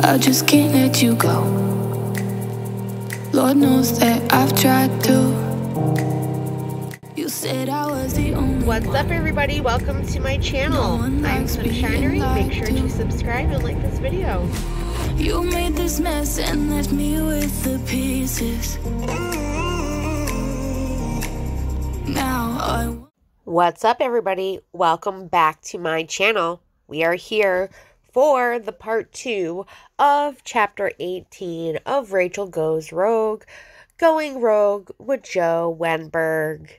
I just can't let you go. Lord knows that I've tried to. You said I was the only What's up, everybody? Welcome to my channel. No I'm Sunshinery. Make sure to. to subscribe and like this video. You made this mess and left me with the pieces. Now I. What's up, everybody? Welcome back to my channel. We are here for the part two of chapter 18 of Rachel Goes Rogue, Going Rogue with Jo Wenberg.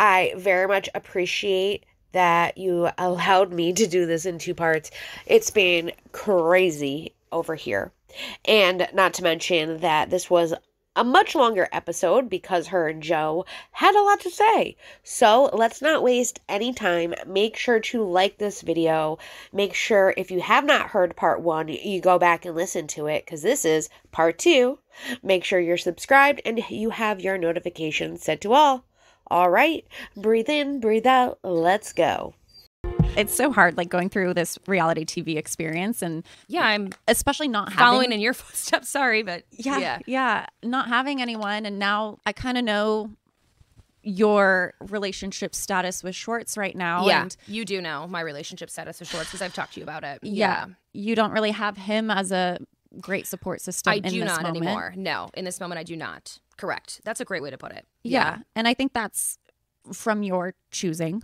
I very much appreciate that you allowed me to do this in two parts. It's been crazy over here. And not to mention that this was a much longer episode because her and Jo had a lot to say. So let's not waste any time. Make sure to like this video. Make sure if you have not heard part one, you go back and listen to it because this is part two. Make sure you're subscribed and you have your notifications set to all. All right, breathe in, breathe out. Let's go. It's so hard like going through this reality TV experience and Yeah, I'm especially not following having in your footsteps. Sorry, but yeah, yeah. yeah not having anyone and now I kind of know your relationship status with Schwartz right now yeah, and you do know my relationship status with Schwartz because I've talked to you about it. yeah, you don't really have him as a great support system I in do this not moment. anymore. No, in this moment, I do not. Correct. That's a great way to put it. yeah. and I think that's from your choosing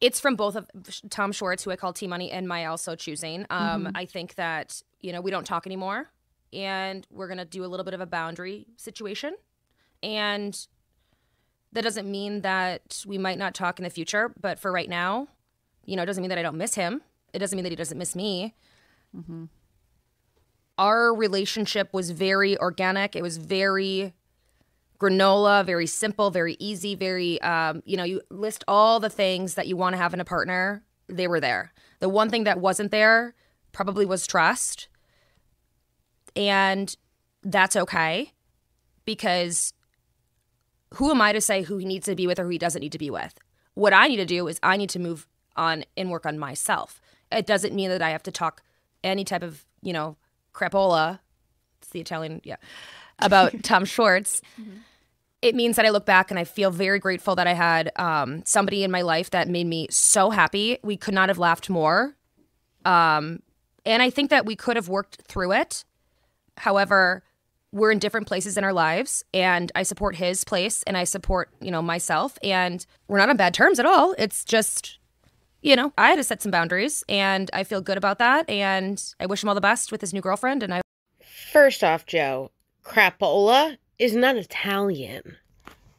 it's from both of Tom Schwartz, who I call T Money, and my also choosing. Um, Mm-hmm. I think that you know we don't talk anymore, and we're gonna do a little bit of a boundary situation, and that doesn't mean that we might not talk in the future. But for right now, you know, it doesn't mean that I don't miss him. It doesn't mean that he doesn't miss me. Our relationship was very organic. It was very granola, very simple, very easy, very um, you know, you list all the things that you want to have in a partner, they were there. The one thing that wasn't there probably was trust. And that's okay because who am I to say who he needs to be with or who he doesn't need to be with? What I need to do is I need to move on and work on myself. It doesn't mean that I have to talk any type of, you know, crapola. It's the Italian, yeah, about Tom Schwartz it means that I look back and I feel very grateful that I had um, somebody in my life that made me so happy. We could not have laughed more. Um, and I think that we could have worked through it. However, we're in different places in our lives and I support his place and I support, you know, myself and we're not on bad terms at all. It's just, you know, I had to set some boundaries and I feel good about that and I wish him all the best with his new girlfriend and I First off, Jo, crapola is not Italian.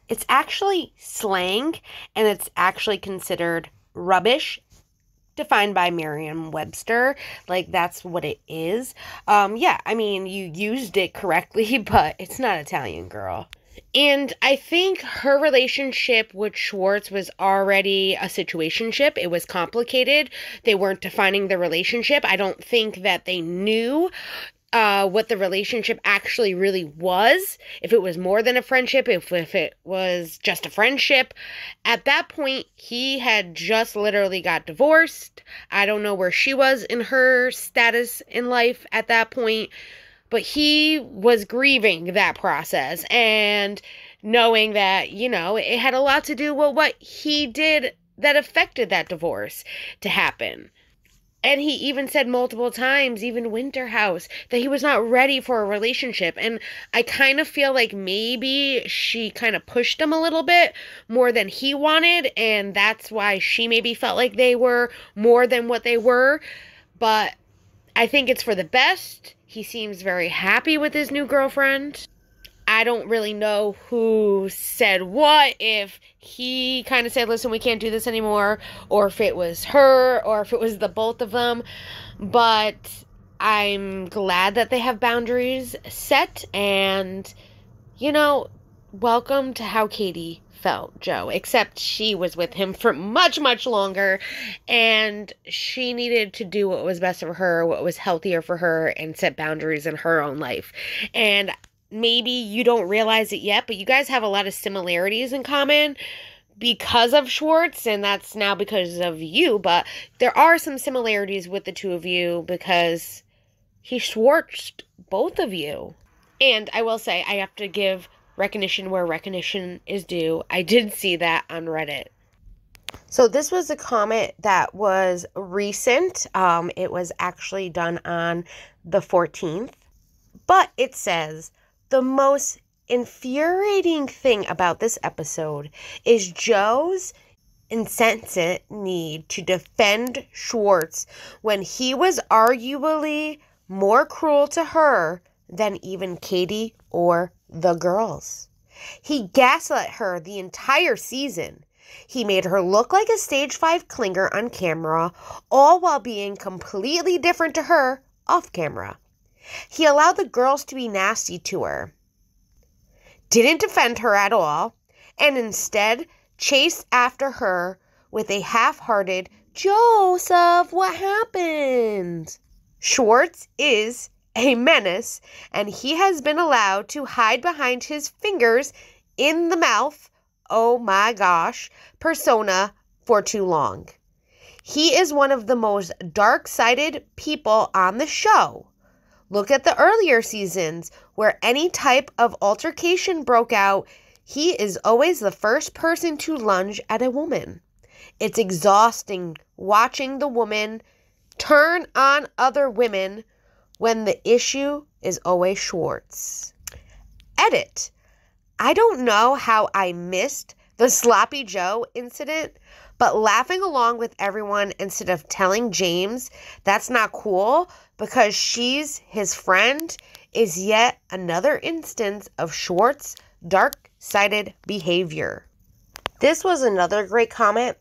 It's actually slang and it's actually considered rubbish defined by Merriam-Webster. Like that's what it is. Um yeah, I mean, you used it correctly, but it's not Italian, girl. And I think her relationship with Schwartz was already a situationship. It was complicated. They weren't defining the relationship. I don't think that they knew uh, what the relationship actually really was. If it was more than a friendship, if, if it was just a friendship. At that point, he had just literally got divorced. I don't know where she was in her status in life at that point, but he was grieving that process and knowing that, you know, it had a lot to do with what he did that affected that divorce to happen. And he even said multiple times, even Winter House, that he was not ready for a relationship. And I kind of feel like maybe she kind of pushed him a little bit more than he wanted. And that's why she maybe felt like they were more than what they were. But I think it's for the best. He seems very happy with his new girlfriend. I don't really know who said what, if he kind of said, listen, we can't do this anymore, or if it was her, or if it was the both of them. But I'm glad that they have boundaries set, and, you know, welcome to how Katie felt, Jo, except she was with him for much, much longer, and she needed to do what was best for her, what was healthier for her, and set boundaries in her own life. And maybe you don't realize it yet, but you guys have a lot of similarities in common because of Schwartz, and that's now because of you. But there are some similarities with the two of you because he Schwartzed both of you. And I will say, I have to give recognition where recognition is due. I did see that on Reddit. So this was a comment that was recent. Um, it was actually done on the 14th. But it says the most infuriating thing about this episode is Jo's insensate need to defend Schwartz when he was arguably more cruel to her than even Katie or the girls. He gaslit her the entire season. He made her look like a stage 5 clinger on camera, all while being completely different to her off camera. He allowed the girls to be nasty to her, didn't defend her at all, and instead chased after her with a half hearted, Joseph, what happened? Schwartz is a menace, and he has been allowed to hide behind his fingers in the mouth, oh my gosh, persona for too long. He is one of the most dark sided people on the show. Look at the earlier seasons where any type of altercation broke out, he is always the first person to lunge at a woman. It's exhausting watching the woman turn on other women when the issue is always Schwartz. Edit. I don't know how I missed the Sloppy Joe incident, but laughing along with everyone instead of telling James that's not cool because she's his friend is yet another instance of Schwartz dark sided behavior. This was another great comment,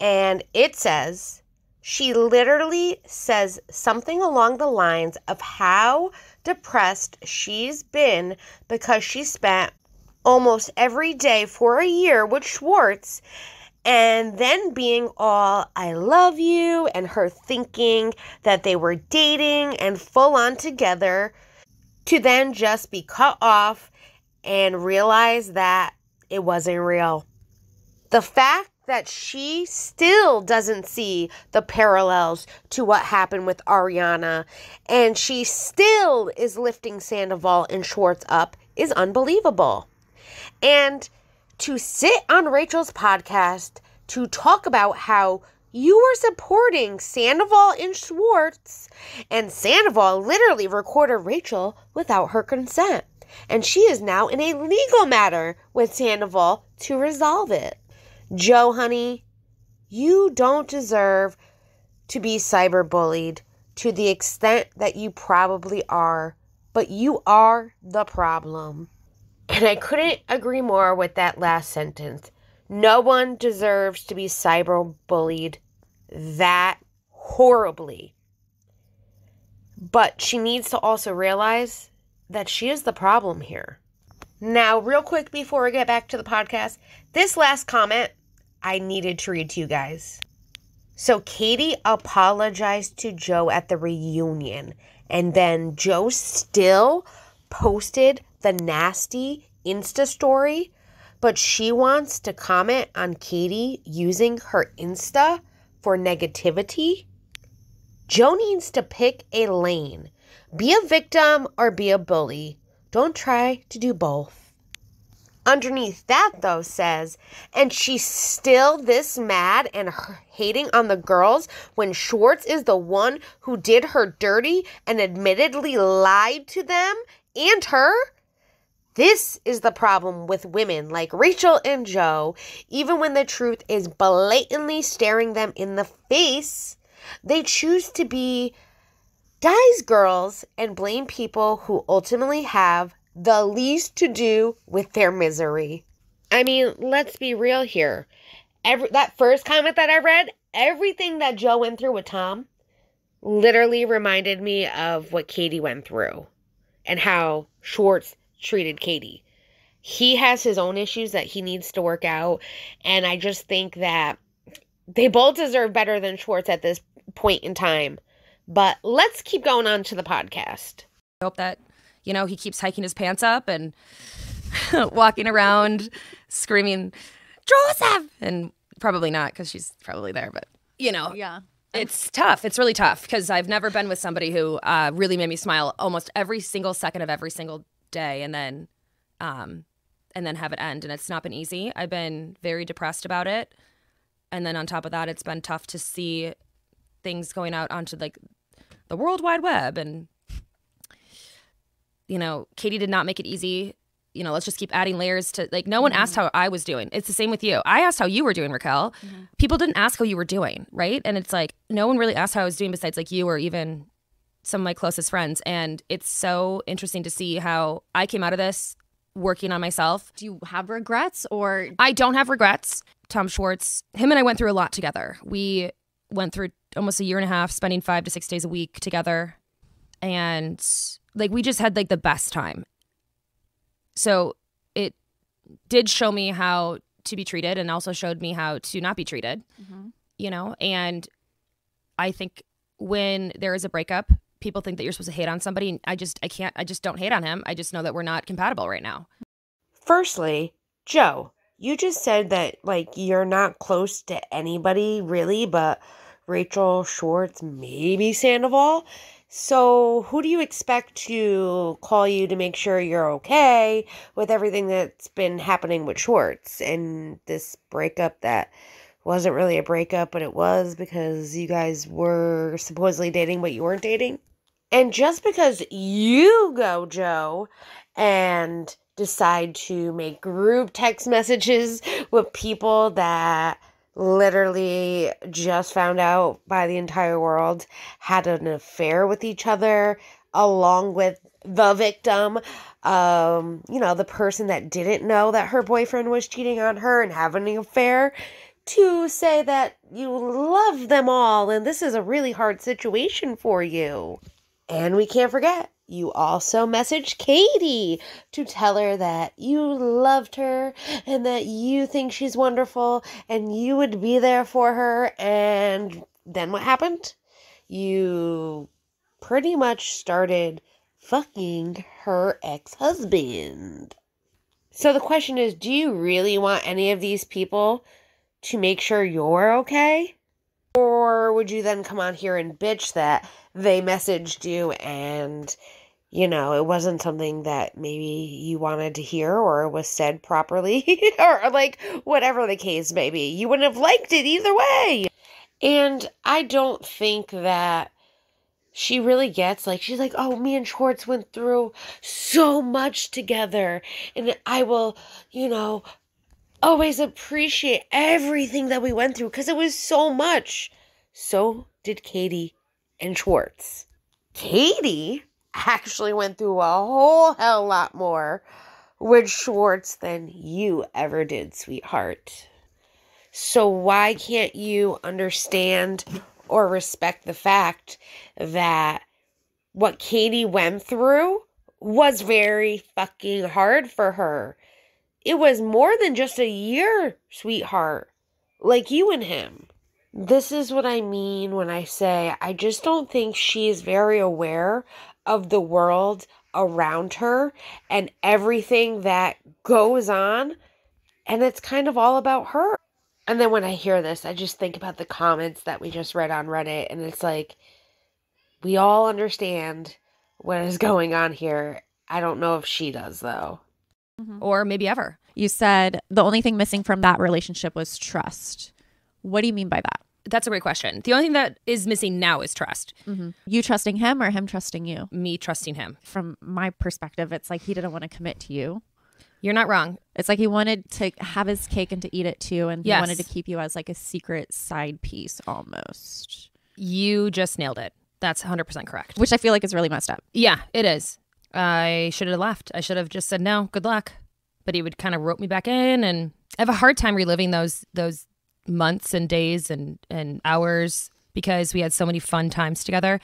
and it says, she literally says something along the lines of how depressed she's been because she spent almost every day for a year with Schwartz and then being all I love you and her thinking that they were dating and full on together to then just be cut off and realize that it wasn't real. The fact that she still doesn't see the parallels to what happened with Ariana and she still is lifting Sandoval and Schwartz up is unbelievable. And to sit on Rachel's podcast to talk about how you were supporting Sandoval and Schwartz, and Sandoval literally recorded Rachel without her consent. And she is now in a legal matter with Sandoval to resolve it. Jo, honey, you don't deserve to be cyberbullied to the extent that you probably are, but you are the problem. And I couldn't agree more with that last sentence. No one deserves to be cyberbullied that horribly. But she needs to also realize that she is the problem here. Now, real quick before we get back to the podcast, this last comment I needed to read to you guys. So Katie apologized to Jo at the reunion, and then Jo still posted the nasty Insta story, but she wants to comment on Katie using her Insta for negativity. Jo needs to pick a lane. Be a victim or be a bully. Don't try to do both. Underneath that, though, says, and she's still this mad and hating on the girls when Schwartz is the one who did her dirty and admittedly lied to them and her? This is the problem with women like Rachel and Jo. Even when the truth is blatantly staring them in the face, they choose to be guys, girls, and blame people who ultimately have the least to do with their misery. I mean, let's be real here. Every that first comment that I read, everything that Jo went through with Tom literally reminded me of what Katie went through and how Schwartz treated Katie. He has his own issues that he needs to work out, and I just think that they both deserve better than Schwartz at this point in time. But let's keep going on to the podcast. I hope that you know, he keeps hiking his pants up and walking around screaming, Joseph! And probably not because she's probably there, but you know. Yeah. It's tough. It's really tough because I've never been with somebody who uh, really made me smile almost every single second of every single day, and then, um, and then have it end. And it's not been easy. I've been very depressed about it, and then on top of that, it's been tough to see things going out onto like the World Wide Web, and you know, Katie did not make it easy. You know, let's just keep adding layers to like. No one asked how I was doing. It's the same with you. I asked how you were doing, Raquel. People didn't ask how you were doing, right? And it's like no one really asked how I was doing besides like you or even some of my closest friends. And it's so interesting to see how I came out of this working on myself. Do you have regrets or I don't have regrets. Tom Schwartz, him and I went through a lot together. We went through almost a year and a half, spending five to six days a week together. And like we just had like the best time. So it did show me how to be treated and also showed me how to not be treated, mm-hmm. you know? And I think when there is a breakup, people think that you're supposed to hate on somebody. I just, I can't, I just don't hate on him. I just know that we're not compatible right now. Firstly, Jo, you just said that like you're not close to anybody really, but Rachel Schwartz, maybe Sandoval. So, who do you expect to call you to make sure you're okay with everything that's been happening with Schwartz and this breakup that wasn't really a breakup, but it was because you guys were supposedly dating, but you weren't dating? And just because you go, Jo, and decide to make group text messages with people that literally just found out by the entire world had an affair with each other along with the victim um you know the person that didn't know that her boyfriend was cheating on her and having an affair to say that you love them all and this is a really hard situation for you and we can't forget, you also messaged Katie to tell her that you loved her and that you think she's wonderful and you would be there for her. And then what happened? You pretty much started fucking her ex husband. So the question is do you really want any of these people to make sure you're okay? Or would you then come on here and bitch that they messaged you and, you know, it wasn't something that maybe you wanted to hear or was said properly or like whatever the case may be? You wouldn't have liked it either way. And I don't think that she really gets like she's like oh me and schwartz went through so much together and i will you know always appreciate everything that we went through because it was so much. So did Katie and Schwartz. Katie actually went through a whole hell lot more with Schwartz than you ever did, sweetheart. So why can't you understand or respect the fact that what Katie went through was very fucking hard for her? It was more than just a year, sweetheart. Like you and him. This is what I mean when I say I just don't think she is very aware of the world around her and everything that goes on. And it's kind of all about her. And then when I hear this, I just think about the comments that we just read on Reddit. And it's like, we all understand what is going on here. I don't know if she does, though. Mm-hmm. Or maybe ever. you said the only thing missing from that relationship was trust? What do you mean by that? That's a great question. The only thing that is missing now is trust. Mm-hmm. You trusting him or him trusting you? Me trusting him. From my perspective, it's like he didn't want to commit to you. You're not wrong. It's like he wanted to have his cake and to eat it too, and he Yes. wanted to keep you as like a secret side piece almost, You just nailed it. That's 100% correct. which I feel like is really messed up. Yeah, it is. I should have left. I should have just said no, good luck. But he would kind of rope me back in and I have a hard time reliving those those months and days and and hours because we had so many fun times together.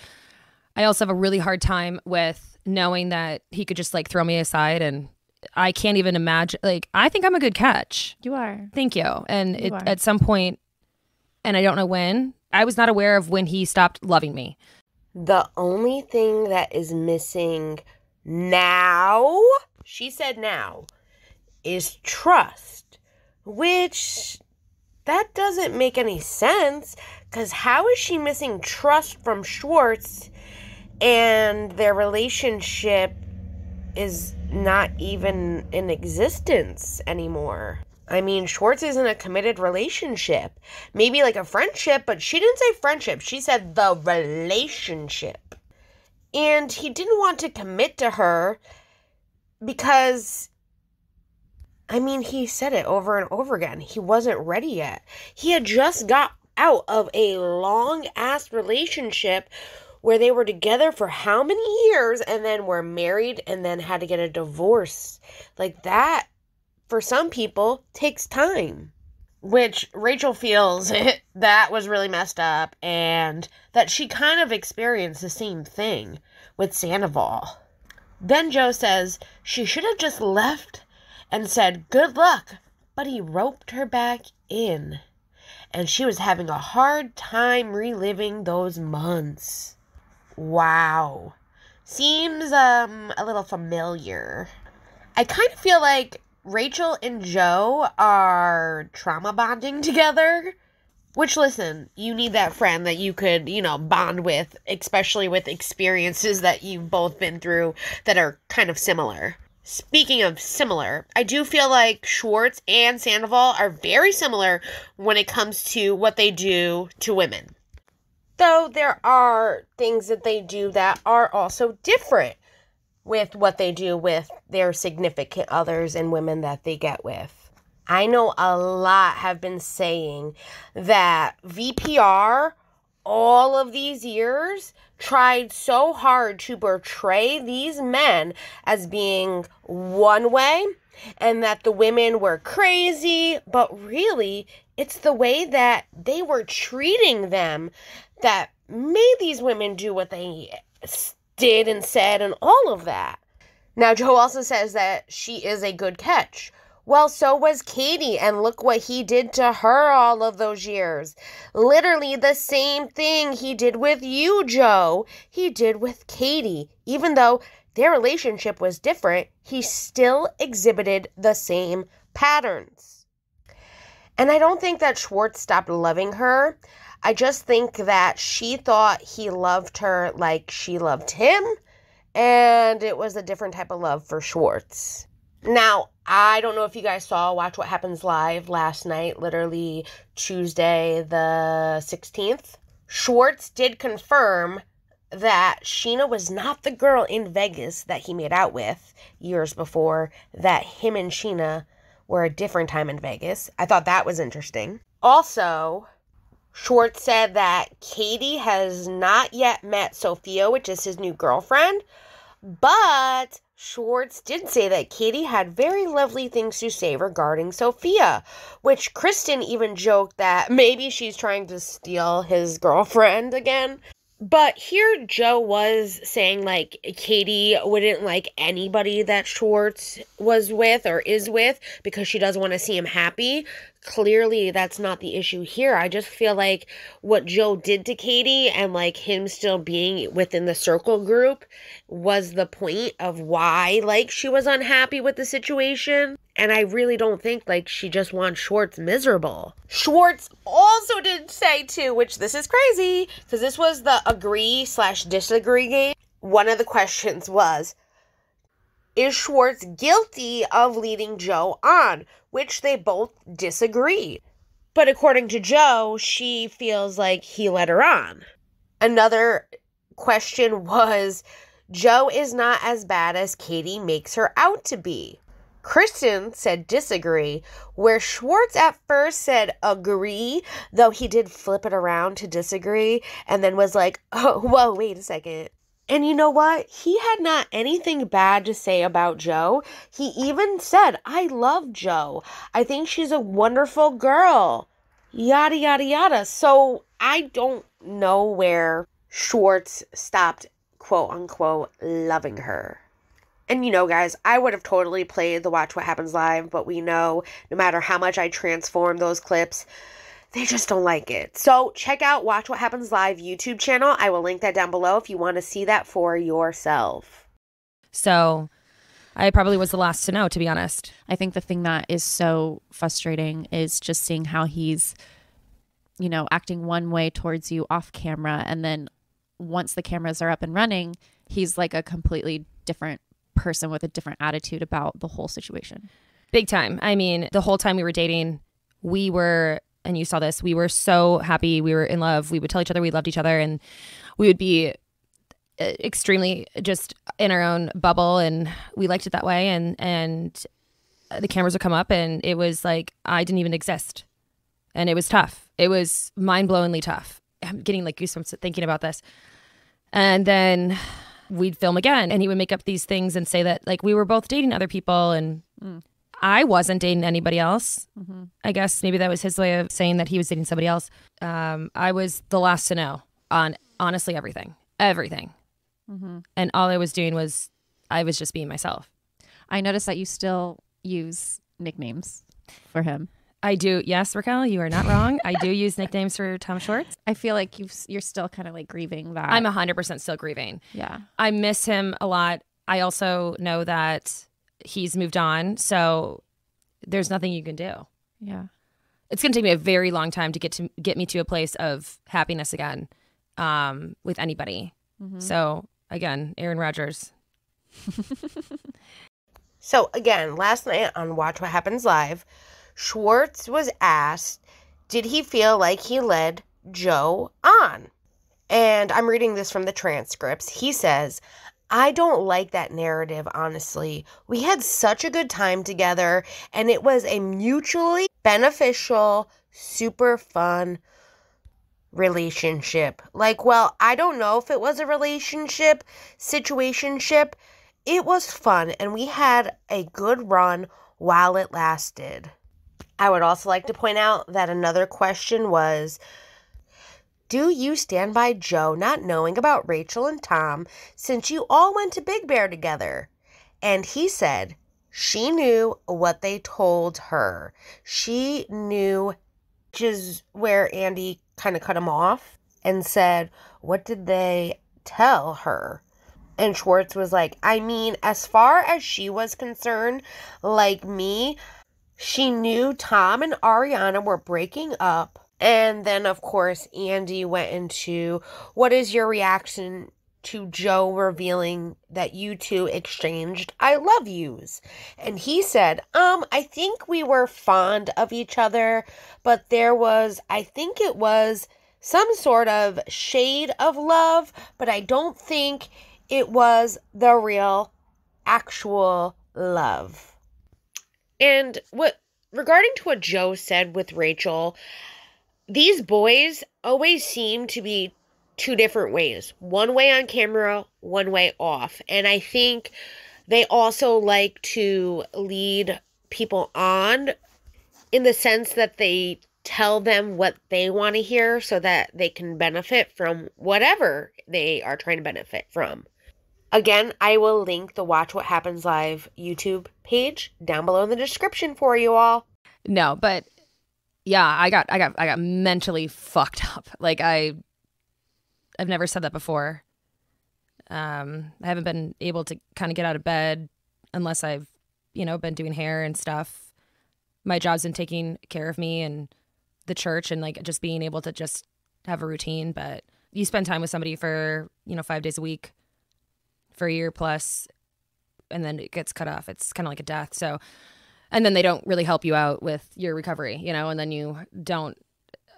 I also have a really hard time with knowing that he could just like throw me aside and I can't even imagine like I think I'm a good catch. You are. Thank you. And it, at some point and I don't know when, I was not aware of when he stopped loving me. The only thing that is missing now, she said now, is trust, which that doesn't make any sense because how is she missing trust from Schwartz and their relationship is not even in existence anymore? I mean, Schwartz is in a committed relationship. Maybe like a friendship, but she didn't say friendship. She said the relationship. And he didn't want to commit to her because I mean, he said it over and over again. He wasn't ready yet. He had just got out of a long ass relationship where they were together for how many years and then were married and then had to get a divorce. Like that, for some people, takes time. Which Rachel feels that was really messed up and that she kind of experienced the same thing with Sandoval. Then Jo says she should have just left and said, Good luck. But he roped her back in. And she was having a hard time reliving those months. Wow. Seems um a little familiar. I kind of feel like Rachel and Jo are trauma bonding together. Which, listen, you need that friend that you could, you know, bond with, especially with experiences that you've both been through that are kind of similar. Speaking of similar, I do feel like Schwartz and Sandoval are very similar when it comes to what they do to women. Though there are things that they do that are also different with what they do with their significant others and women that they get with. I know a lot have been saying that VPR all of these years tried so hard to portray these men as being one way and that the women were crazy, but really it's the way that they were treating them that made these women do what they did and said and all of that. Now, Jo also says that she is a good catch. Well, so was Katie, and look what he did to her all of those years. Literally the same thing he did with you, Jo, he did with Katie. Even though their relationship was different, he still exhibited the same patterns. And I don't think that Schwartz stopped loving her. I just think that she thought he loved her like she loved him, and it was a different type of love for Schwartz. Now, I don't know if you guys saw Watch What Happens Live last night, literally Tuesday the 16th. Schwartz did confirm that Scheana was not the girl in Vegas that he made out with years before, that him and Scheana were a different time in Vegas. I thought that was interesting. Also, Schwartz said that Katie has not yet met Sophia, which is his new girlfriend, but Schwartz did say that Katie had very lovely things to say regarding Sophia, which Kristen even joked that maybe she's trying to steal his girlfriend again. But here Jo was saying like Katie wouldn't like anybody that Schwartz was with or is with because she doesn't want to see him happy. Clearly that's not the issue here. I just feel like what Jo did to Katie and like him still being within the circle group was the point of why like she was unhappy with the situation. And I really don't think like she just wants Schwartz miserable. Schwartz also did say too, which this is crazy, because this was the agree slash disagree game. One of the questions was, is Schwartz guilty of leading Jo on? Which they both disagreed. But according to Jo, she feels like he led her on. Another question was Jo is not as bad as Katie makes her out to be. Kristen said disagree, where Schwartz at first said agree, though he did flip it around to disagree and then was like, oh, whoa, wait a second. And you know what? He had not anything bad to say about Jo. He even said, I love Jo. I think she's a wonderful girl. Yada, yada, yada. So I don't know where Schwartz stopped, quote unquote, loving her. And you know, guys, I would have totally played the Watch What Happens Live, but we know no matter how much I transform those clips, they just don't like it. So check out Watch What Happens Live YouTube channel. I will link that down below if you want to see that for yourself. So I probably was the last to know, to be honest. I think the thing that is so frustrating is just seeing how he's, you know, acting one way towards you off camera. And then once the cameras are up and running, he's like a completely different person with a different attitude about the whole situation. Big time. I mean, the whole time we were dating, we were, and you saw this, we were so happy. We were in love. We would tell each other we loved each other, and we would be uh, extremely just in our own bubble, and we liked it that way. And and the cameras would come up, and it was like I didn't even exist, and it was tough. It was mind blowingly tough. I'm getting like goosebumps thinking about this. And then we'd film again, and he would make up these things and say that like we were both dating other people, and mm. I wasn't dating anybody else. Mm-hmm. I guess maybe that was his way of saying that he was dating somebody else. Um, I was the last to know on honestly everything, everything. Mm-hmm. And all I was doing was I was just being myself. I noticed that you still use nicknames for him. I do. Yes, Raquel, you are not wrong. I do use nicknames for Tom Schwartz. I feel like you've you're still kind of like grieving that. I'm 100% still grieving. yeah. I miss him a lot. I also know that he's moved on. So there's nothing you can do. Yeah. It's going to take me a very long time to get to get me to a place of happiness again um, with anybody. So again, Aaron Rodgers. So again, last night on Watch What Happens Live, Schwartz was asked, did he feel like he led Jo on? And I'm reading this from the transcripts. He says, I don't like that narrative, honestly. We had such a good time together, and it was a mutually beneficial, super fun relationship. Like, well, I don't know if it was a relationship, situationship. It was fun, and we had a good run while it lasted. I would also like to point out that another question was Do you stand by Jo not knowing about Rachel and Tom since you all went to Big Bear together? And he said she knew what they told her. She knew, which is where Andy kind of cut him off and said, What did they tell her? And Schwartz was like, I mean, as far as she was concerned, like me, she knew Tom and Ariana were breaking up. And then, of course, Andy went into what is your reaction to Jo revealing that you two exchanged I love yous? And he said, Um, I think we were fond of each other, but there was, I think it was some sort of shade of love, but I don't think it was the real, actual love. And what regarding to what Jo said with Rachel, these boys always seem to be two different ways. One way on camera, one way off. And I think they also like to lead people on in the sense that they tell them what they want to hear so that they can benefit from whatever they are trying to benefit from. Again, I will link the Watch What Happens Live YouTube page down below in the description for you all. No, but yeah, I got I got I got mentally fucked up. Like I I've never said that before. Um I haven't been able to kind of get out of bed unless I've, you know, been doing hair and stuff. My job's been taking care of me and the church and like just being able to just have a routine, but you spend time with somebody for, you know, 5 days a week for a year plus and then it gets cut off. It's kind of like a death. So and then they don't really help you out with your recovery, you know, and then you don't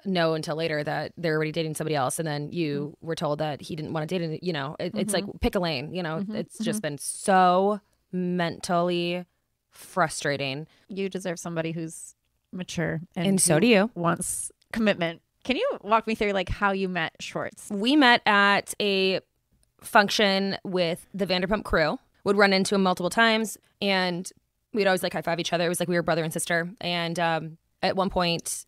know until later that they're already dating somebody else and then you mm-hmm. were told that he didn't want to date any, you know it, it's like mm-hmm. pick a lane you know mm-hmm. it's just been so mentally frustrating You deserve somebody who's mature and, And so do you. Wants commitment. Can you walk me through like how you met Schwartz? we met at a function with the Vanderpump crew would run into him multiple times and we'd always like high five each other. It was like we were brother and sister. And um, at one point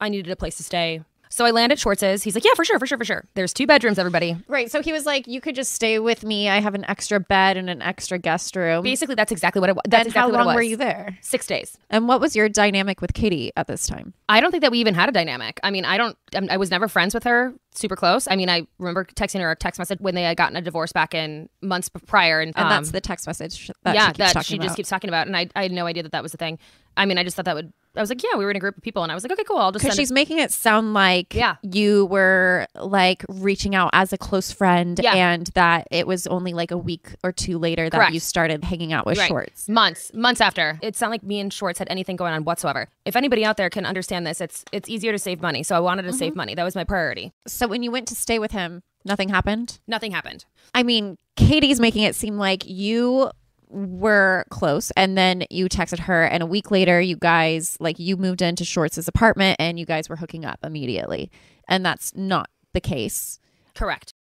I needed a place to stay So I land at Schwartz's. He's like, yeah, for sure, for sure, for sure. There's two bedrooms, everybody. Right. So he was like, "You could just stay with me. I have an extra bed and an extra guest room." Basically, that's exactly what it was. That's and exactly how what long it were you there? Six days. And what was your dynamic with Katie at this time? I don't think that we even had a dynamic. I mean, I don't. I'm- was never friends with her, super close. I mean, I remember texting her a text message when they had gotten a divorce back in months prior, and, And um, that's the text message that yeah, she that she about. just keeps talking about. And I, I had no idea that that was a thing. I mean, I just thought that would. I was like, yeah, we were in a group of people, and I was like, okay, cool. I'll just because she's it. making it sound like Yeah. you were like reaching out as a close friend Yeah. and that it was only like a week or two later that Correct. you started hanging out with Right. Schwartz. months months after it's not like me and Schwartz had anything going on whatsoever if anybody out there can understand this it's it's easier to save money so i wanted to Mm-hmm. save money that was my priority So when you went to stay with him, nothing happened? nothing happened I mean, Katie's making it seem like you were close and then you texted her and a week later you guys like you moved into Schwartz's apartment and you guys were hooking up immediately. And that's not the case. correct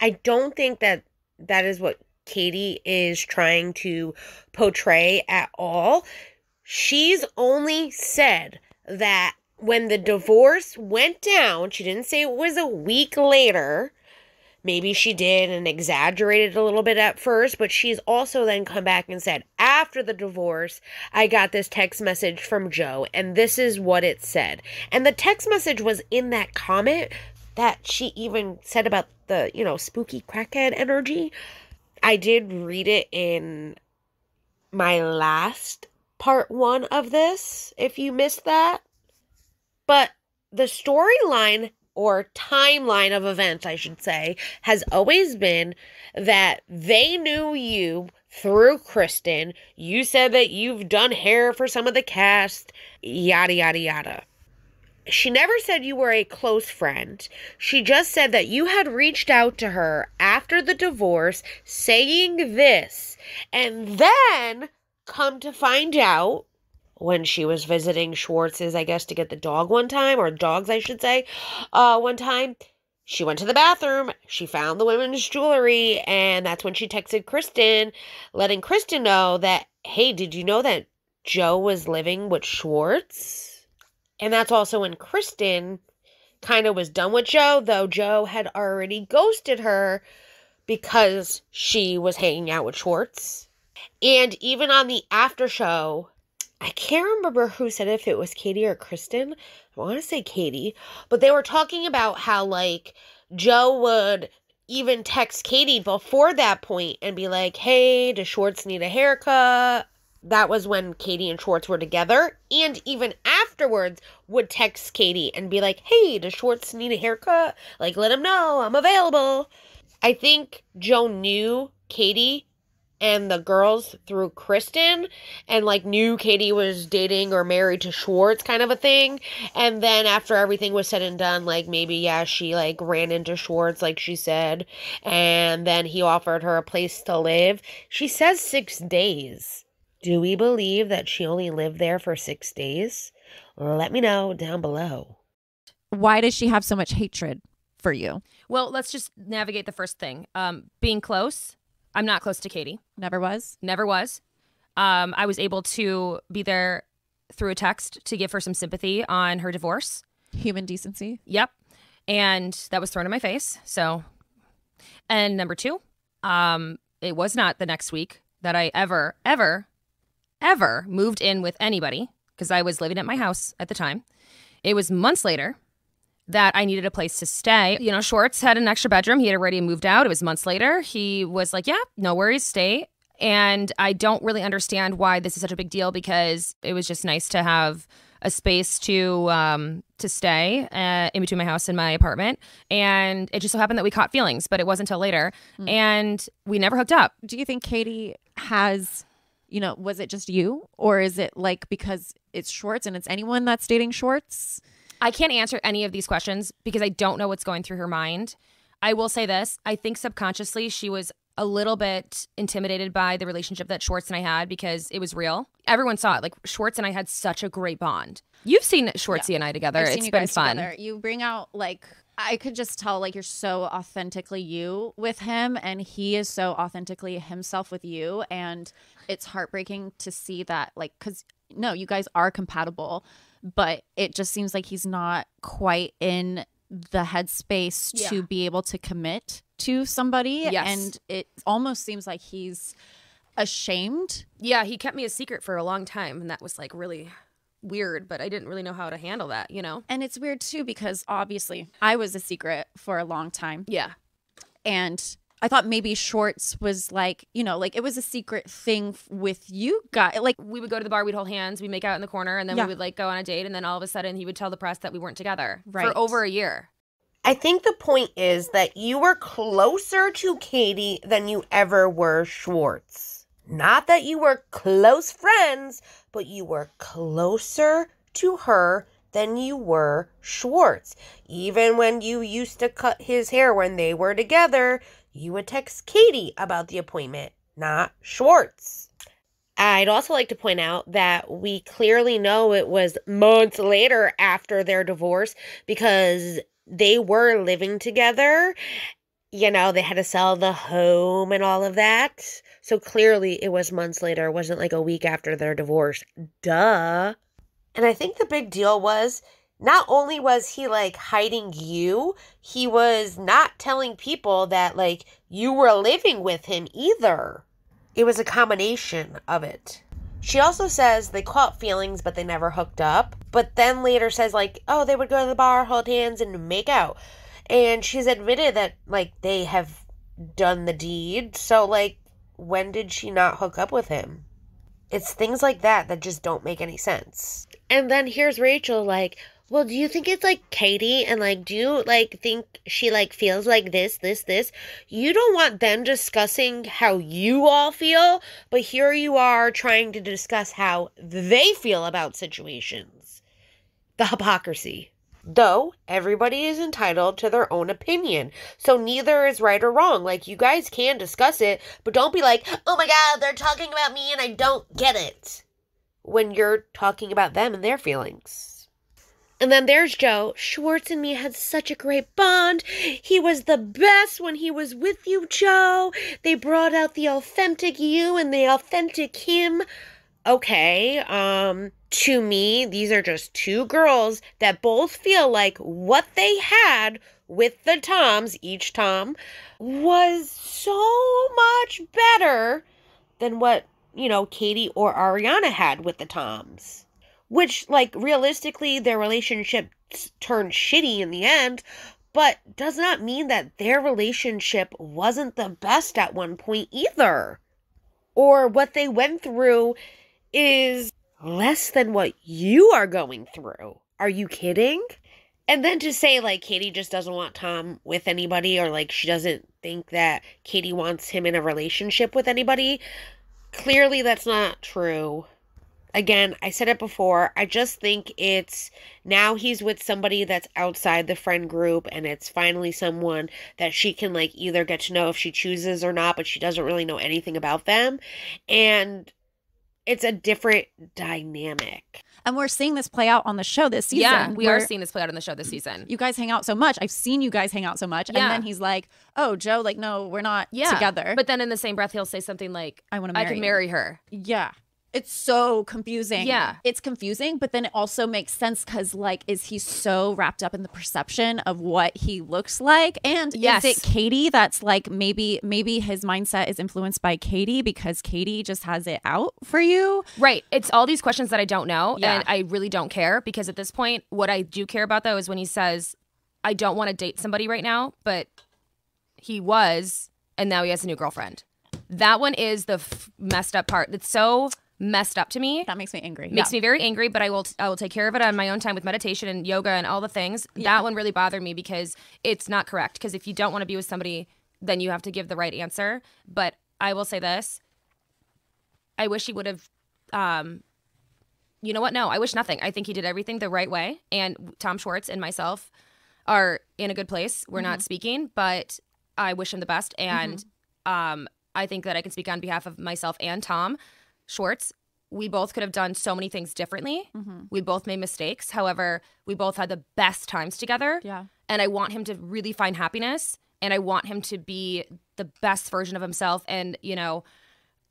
I don't think that that is what Katie is trying to portray at all. She's only said that when the divorce went down, she didn't say it was a week later. Maybe she did and exaggerated a little bit at first, but she's also then come back and said, after the divorce, I got this text message from Jo, and this is what it said. And the text message was in that comment that she even said about the, you know, spooky crackhead energy. I did read it in my last part one of this, if you missed that. But the storyline or timeline of events, I should say, has always been that they knew you through Kristen. You said that you've done hair for some of the cast, yada, yada, yada. She never said you were a close friend. She just said that you had reached out to her after the divorce saying this. And then, come to find out, when she was visiting Schwartz's, I guess, to get the dog one time, or dogs, I should say, uh, one time, she went to the bathroom. She found the women's jewelry, and that's when she texted Kristen, letting Kristen know that, hey, did you know that Jo was living with Schwartz? And that's also when Kristen kind of was done with Jo, though Jo had already ghosted her because she was hanging out with Schwartz. And even on the after show, I can't remember who said if it was Katie or Kristen. I want to say Katie, but they were talking about how like Jo would even text Katie before that point and be like, "Hey, does Schwartz need a haircut?" That was when Katie and Schwartz were together, and even afterwards would text Katie and be like, "Hey, does Schwartz need a haircut? Like, let him know I'm available." I think Jo knew Katie and the girls through Kristen and like knew Katie was dating or married to Schwartz kind of a thing. And then after everything was said and done, like maybe yeah, she like ran into Schwartz like she said, and then he offered her a place to live. She says 6 days. Do we believe that she only lived there for 6 days? Let me know down below. Why does she have so much hatred for you? well let's just navigate the first thing um being close i'm not close to katie Never was? never was um i was able to be there through a text to give her some sympathy on her divorce Human decency? Yep. And that was thrown in my face. So, and number two, um, it was not the next week that I ever, ever, ever moved in with anybody because I was living at my house at the time. It was months later that I needed a place to stay. You know, Schwartz had an extra bedroom. He had already moved out. It was months later. He was like, yeah, no worries, stay. And I don't really understand why this is such a big deal because it was just nice to have a space to um, to stay uh, in between my house and my apartment. And it just so happened that we caught feelings, but it wasn't until later. And we never hooked up. Do you think Katie has, you know, was it just you? Or is it like because it's Schwartz and it's anyone that's dating Schwartz? I can't answer any of these questions because I don't know what's going through her mind. I will say this I think subconsciously she was a little bit intimidated by the relationship that Schwartz and I had because it was real. Everyone saw it. Like Schwartz and I had such a great bond. You've seen Schwartzy and I together. It's been fun. together. You bring out like I could just tell like you're so authentically you with him and he is so authentically himself with you and it's heartbreaking to see that like cuz no, you guys are compatible but it just seems like he's not quite in the headspace Yeah. to be able to commit to somebody. Yes. And it almost seems like he's ashamed. Yeah, he kept me a secret for a long time, and that was like really weird. But I didn't really know how to handle that. You know? And it's weird too because obviously I was a secret for a long time. Yeah. and I thought maybe Schwartz was like, you know, like it was a secret thing f- with you guys. Like, We would go to the bar, we'd hold hands, we'd make out in the corner, and then Yeah. we would like go on a date, and then all of a sudden he would tell the press that we weren't together Right. for over a year. I think the point is that you were closer to Katie than you ever were Schwartz. Not that you were close friends, but you were closer to her than you were Schwartz. Even when you used to cut his hair when they were together, you would text Katie about the appointment, not Schwartz. I'd also like to point out that we clearly know it was months later after their divorce because they were living together. You know, they had to sell the home and all of that. So clearly it was months later. It wasn't like a week after their divorce. Duh. And I think the big deal was not only was he like hiding you, he was not telling people that like you were living with him either. It was a combination of it. She also says they caught feelings, but they never hooked up. But then later says, like, oh, they would go to the bar, hold hands, and make out. And she's admitted that, like, they have done the deed. So, like, when did she not hook up with him? It's things like that that just don't make any sense. And then here's Rachel, like, well, do you think it's like Katie? And like, do you like think she like feels like this, this, this? You don't want them discussing how you all feel, but here you are trying to discuss how they feel about situations. The hypocrisy. Though everybody is entitled to their own opinion, so neither is right or wrong. Like, you guys can discuss it, but don't be like, oh my god, they're talking about me and I don't get it. When you're talking about them and their feelings. And then there's Jo. Schwartz and me had such a great bond. He was the best when he was with you, Jo. They brought out the authentic you and the authentic him. Okay, um, to me, these are just two girls that both feel like what they had with the Toms, each Tom, was so much better than what, you know, Katie or Ariana had with the Toms. Which, like, realistically, their relationship turned shitty in the end, but does not mean that their relationship wasn't the best at one point either. Or what they went through is less than what you are going through. Are you kidding? And then to say, like, Katie just doesn't want Tom with anybody, or like she doesn't think that Katie wants him in a relationship with anybody, clearly that's not true. Again, I said it before. I just think it's now he's with somebody that's outside the friend group, and it's finally someone that she can, like, either get to know if she chooses or not, but she doesn't really know anything about them. And it's a different dynamic. and we're seeing this play out on the show this season. yeah, we are where seeing this play out on the show this season. You guys hang out so much. I've seen you guys hang out so much. Yeah. And then he's like, oh, Jo, like, no, we're not yeah, together. But then in the same breath, he'll say something like, I want to "I can you." marry her." Yeah. It's so confusing. Yeah. It's confusing, but then it also makes sense because, like, is he so wrapped up in the perception of what he looks like? And Yes. is it Katie that's like maybe maybe his mindset is influenced by Katie because Katie just has it out for you? Right. It's all these questions that I don't know, Yeah. and I really don't care because at this point, what I do care about though is when he says, "I don't want to date somebody right now," but he was, and now he has a new girlfriend. That one is the f- messed up part. It's so messed up to me. That makes me angry. Makes Yeah. me very angry, but I will I will take care of it on my own time with meditation and yoga and all the things. That one really bothered me because it's not correct. Because if you don't want to be with somebody, then you have to give the right answer. But I will say this: I wish he would have. Um, you know what? No, I wish nothing. I think he did everything the right way, and Tom Schwartz and myself are in a good place. We're not speaking, but I wish him the best, and um, I think that I can speak on behalf of myself and Tom Schwartz. We both could have done so many things differently. We both made mistakes. However, we both had the best times together. Yeah. And I want him to really find happiness and I want him to be the best version of himself. And, you know,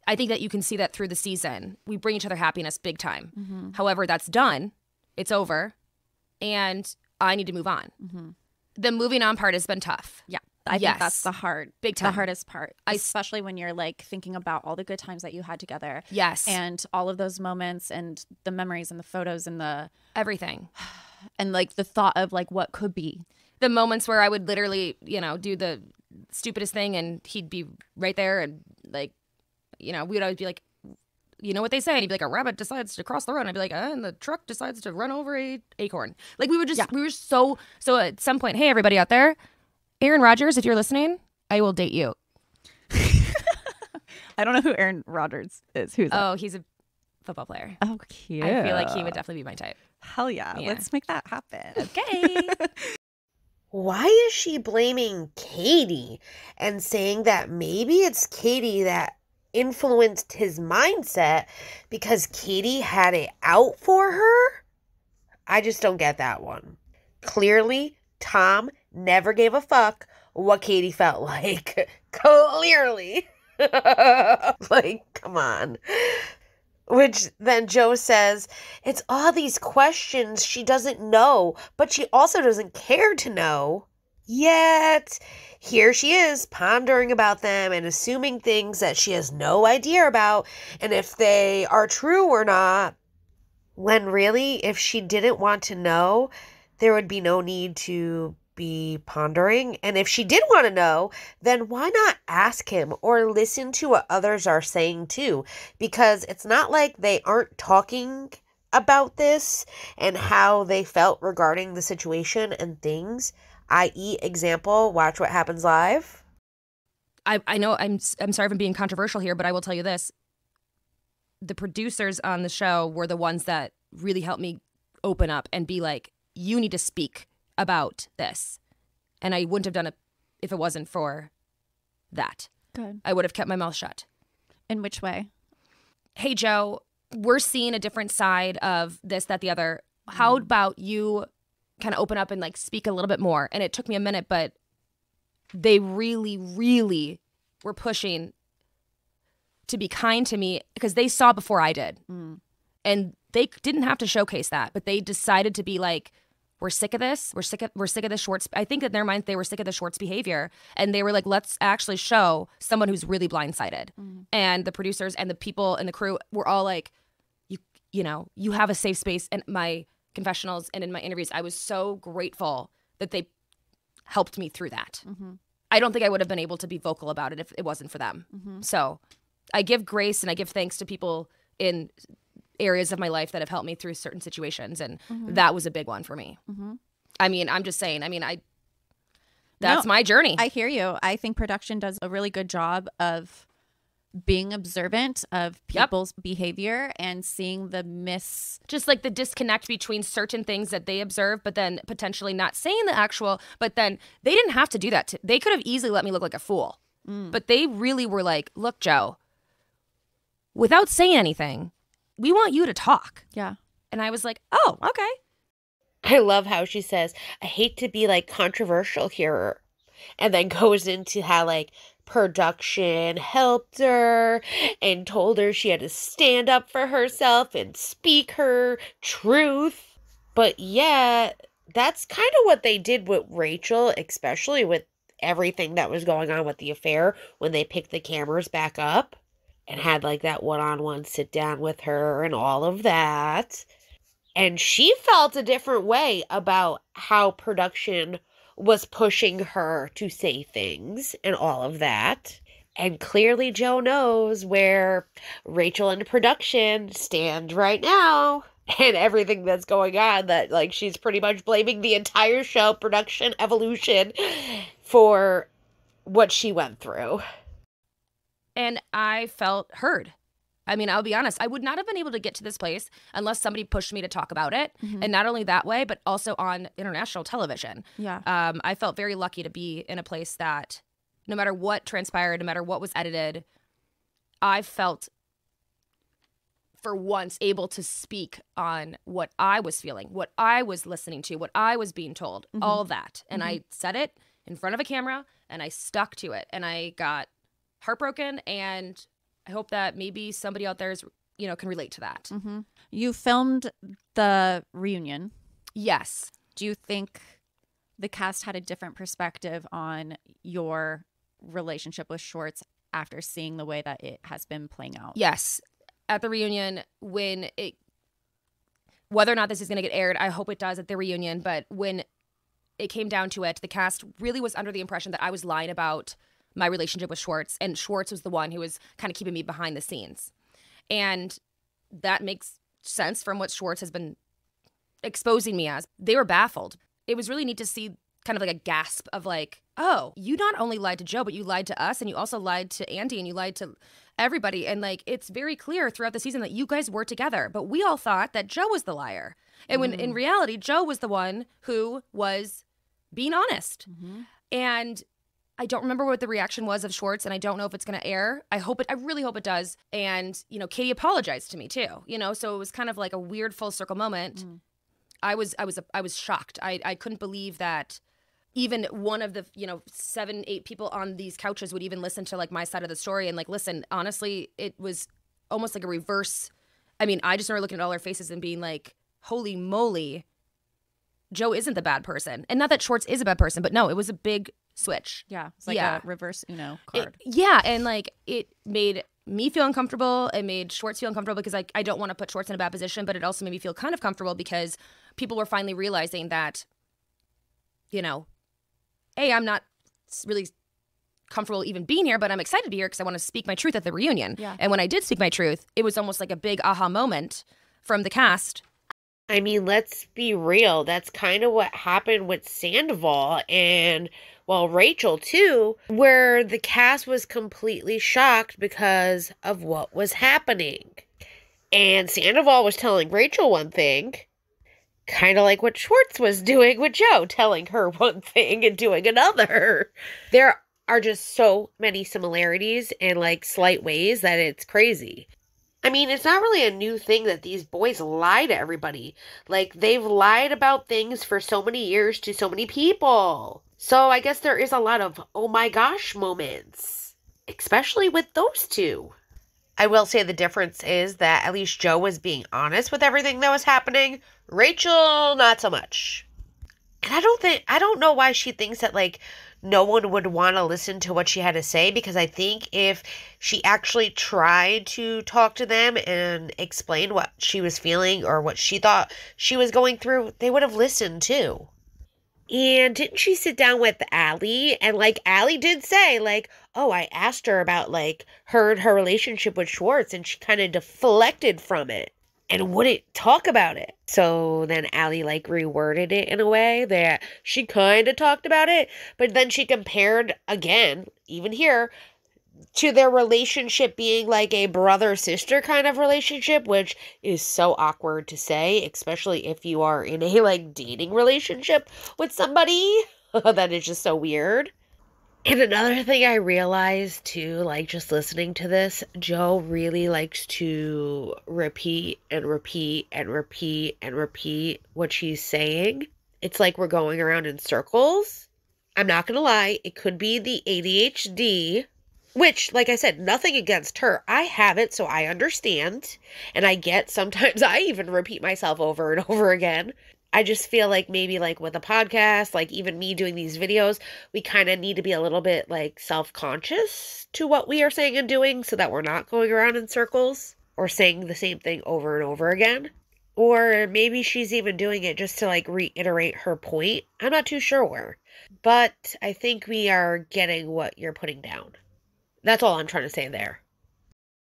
I think that you can see that through the season. We bring each other happiness big time. However, that's done. It's over, and I need to move on. Mhm. The moving on part has been tough. Yeah. I Yes. think that's the hard, Big the hardest part, I- especially when you're like thinking about all the good times that you had together Yes, and all of those moments and the memories and the photos and the everything. and like the thought of like what could be. The moments where I would literally, you know, do the stupidest thing, and he'd be right there, and like, you know, we'd always be like. You know what they say? And he'd be like, a rabbit decides to cross the road. And I'd be like, uh, and the truck decides to run over a acorn. Like we were just, we were so, so at some point, hey, everybody out there, Aaron Rodgers, if you're listening, I will date you. I don't know who Aaron Rodgers is. Who's Oh, he's a football player. oh cute. I feel like he would definitely be my type. Hell yeah. Yeah. Let's make that happen. Okay. Why is she blaming Katie and saying that maybe it's Katie that influenced his mindset because Katie had it out for her? I just don't get that one. Clearly, Tom never gave a fuck what Katie felt like. Clearly. like, come on. Which then Jo says, it's all these questions she doesn't know, but she also doesn't care to know. Yet, here she is pondering about them and assuming things that she has no idea about and if they are true or not. When really, if she didn't want to know, there would be no need to be pondering. And if she did want to know, then why not ask him or listen to what others are saying too? Because it's not like they aren't talking about this and how they felt regarding the situation and things. I.e., example, watch what happens live. I, I know I'm I'm sorry if I'm being controversial here, but I will tell you this. The producers on the show were the ones that really helped me open up and be like, you need to speak about this. And I wouldn't have done it if it wasn't for that. Good. I would have kept my mouth shut. In which way? Hey Jo, we're seeing a different side of this, that, the other. How mm. about you kind of open up and like speak a little bit more? And it took me a minute, but they really, really were pushing to be kind to me because they saw before I did. Mm. And they didn't have to showcase that, but they decided to be like, we're sick of this. We're sick of we're sick of the Schwartz. I think in their minds they were sick of the Schwartz behavior, and they were like, let's actually show someone who's really blindsided. Mm-hmm. And the producers and the people and the crew were all like, you you know, you have a safe space. And my confessionals and in my interviews, I was so grateful that they helped me through that. Mm-hmm. I don't think I would have been able to be vocal about it if it wasn't for them. Mm-hmm. So I give grace and I give thanks to people in areas of my life that have helped me through certain situations. And mm-hmm. that was a big one for me. Mm-hmm. I mean, I'm just saying, I mean, I, that's No, my journey. I hear you. I think production does a really good job of being observant of Yep. people's behavior and seeing the miss. just like the disconnect between certain things that they observe, but then potentially not saying the actual, but then they didn't have to do that. To, they could have easily let me look like a fool. Mm. But they really were like, look, Jo, without saying anything, we want you to talk. Yeah. And I was like, oh, okay. I love how she says, I hate to be like controversial here. And then goes into how like production helped her and told her she had to stand up for herself and speak her truth. But yeah, that's kind of what they did with Rachel, especially with everything that was going on with the affair when they picked the cameras back up and had like that one on one sit down with her and all of that. And she felt a different way about how production was pushing her to say things and all of that. And clearly, Jo knows where Rachel and production stand right now and everything that's going on. That, like, she's pretty much blaming the entire show, production, evolution, for what she went through. And I felt heard. I mean, I'll be honest, I would not have been able to get to this place unless somebody pushed me to talk about it. Mm-hmm. And not only that way, but also on international television. Yeah. Um, I felt very lucky to be in a place that no matter what transpired, no matter what was edited, I felt for once able to speak on what I was feeling, what I was listening to, what I was being told, mm-hmm. all that. And I mm-hmm. said it in front of a camera and I stuck to it and I got heartbroken and I hope that maybe somebody out there is you know, can relate to that. Mm-hmm. You filmed the reunion. Yes. Do you think the cast had a different perspective on your relationship with Schwartz after seeing the way that it has been playing out? Yes. At the reunion, when it, whether or not this is going to get aired, I hope it does at the reunion, but when it came down to it, the cast really was under the impression that I was lying about my relationship with Schwartz, and Schwartz was the one who was kind of keeping me behind the scenes. And that makes sense from what Schwartz has been exposing me as. They were baffled. It was really neat to see kind of like a gasp of like, oh, you not only lied to Jo, but you lied to us and you also lied to Andy and you lied to everybody. And like it's very clear throughout the season that you guys were together. But we all thought that Jo was the liar. And when in mm. reality, Jo was the one who was being honest. Mm-hmm. And I don't remember what the reaction was of Schwartz, and I don't know if it's going to air. I hope it. I really hope it does. And you know, Katie apologized to me too. You know, so it was kind of like a weird full circle moment. Mm. I was, I was, I was shocked. I, I couldn't believe that even one of the you know seven, eight people on these couches would even listen to like my side of the story and like listen. Honestly, it was almost like a reverse. I mean, I just remember looking at all their faces and being like, "Holy moly!" Jo isn't the bad person. And not that Schwartz is a bad person, but no, it was a big switch. Yeah, it's like Yeah. a reverse Uno It- card. yeah, and like it made me feel uncomfortable. It made Schwartz feel uncomfortable because I, I don't want to put Schwartz in a bad position, but it also made me feel kind of comfortable because people were finally realizing that, you know, hey, I'm not really comfortable even being here, but I'm excited to be here because I want to speak my truth at the reunion. Yeah. And when I did speak my truth, it was almost like a big aha moment from the cast. I mean, let's be real. That's kind of what happened with Sandoval and, well, Rachel too, where the cast was completely shocked because of what was happening. And Sandoval was telling Rachel one thing, kind of like what Schwartz was doing with Jo, telling her one thing and doing another. There are just so many similarities and like slight ways that it's crazy. I mean, it's not really a new thing that these boys lie to everybody. Like, they've lied about things for so many years to so many people. So, I guess there is a lot of oh my gosh moments, especially with those two. I will say the difference is that at least Jo was being honest with everything that was happening. Rachel, not so much. And I don't think, I don't know why she thinks that, like, no one would want to listen to what she had to say because I think if she actually tried to talk to them and explain what she was feeling or what she thought she was going through, they would have listened too. And didn't she sit down with Ally? And like Ally did say, like, oh, I asked her about like her and her relationship with Schwartz, and she kind of deflected from it and wouldn't talk about it. So then Ally like reworded it in a way that she kind of talked about it, but then she compared again, even here, to their relationship being like a brother sister kind of relationship, which is so awkward to say, especially if you are in a like dating relationship with somebody. that is just so weird. And another thing I realized too, like just listening to this, Jo really likes to repeat and repeat and repeat and repeat what she's saying. It's like we're going around in circles. I'm not gonna lie, it could be the ADHD, which, like I said, nothing against her. I have it, so I understand. And I get sometimes I even repeat myself over and over again. I just feel like maybe like with a podcast, like even me doing these videos, we kind of need to be a little bit like self conscious to what we are saying and doing so that we're not going around in circles or saying the same thing over and over again. Or maybe she's even doing it just to like reiterate her point. I'm not too sure. Where. But I think we are getting what you're putting down. That's all I'm trying to say there.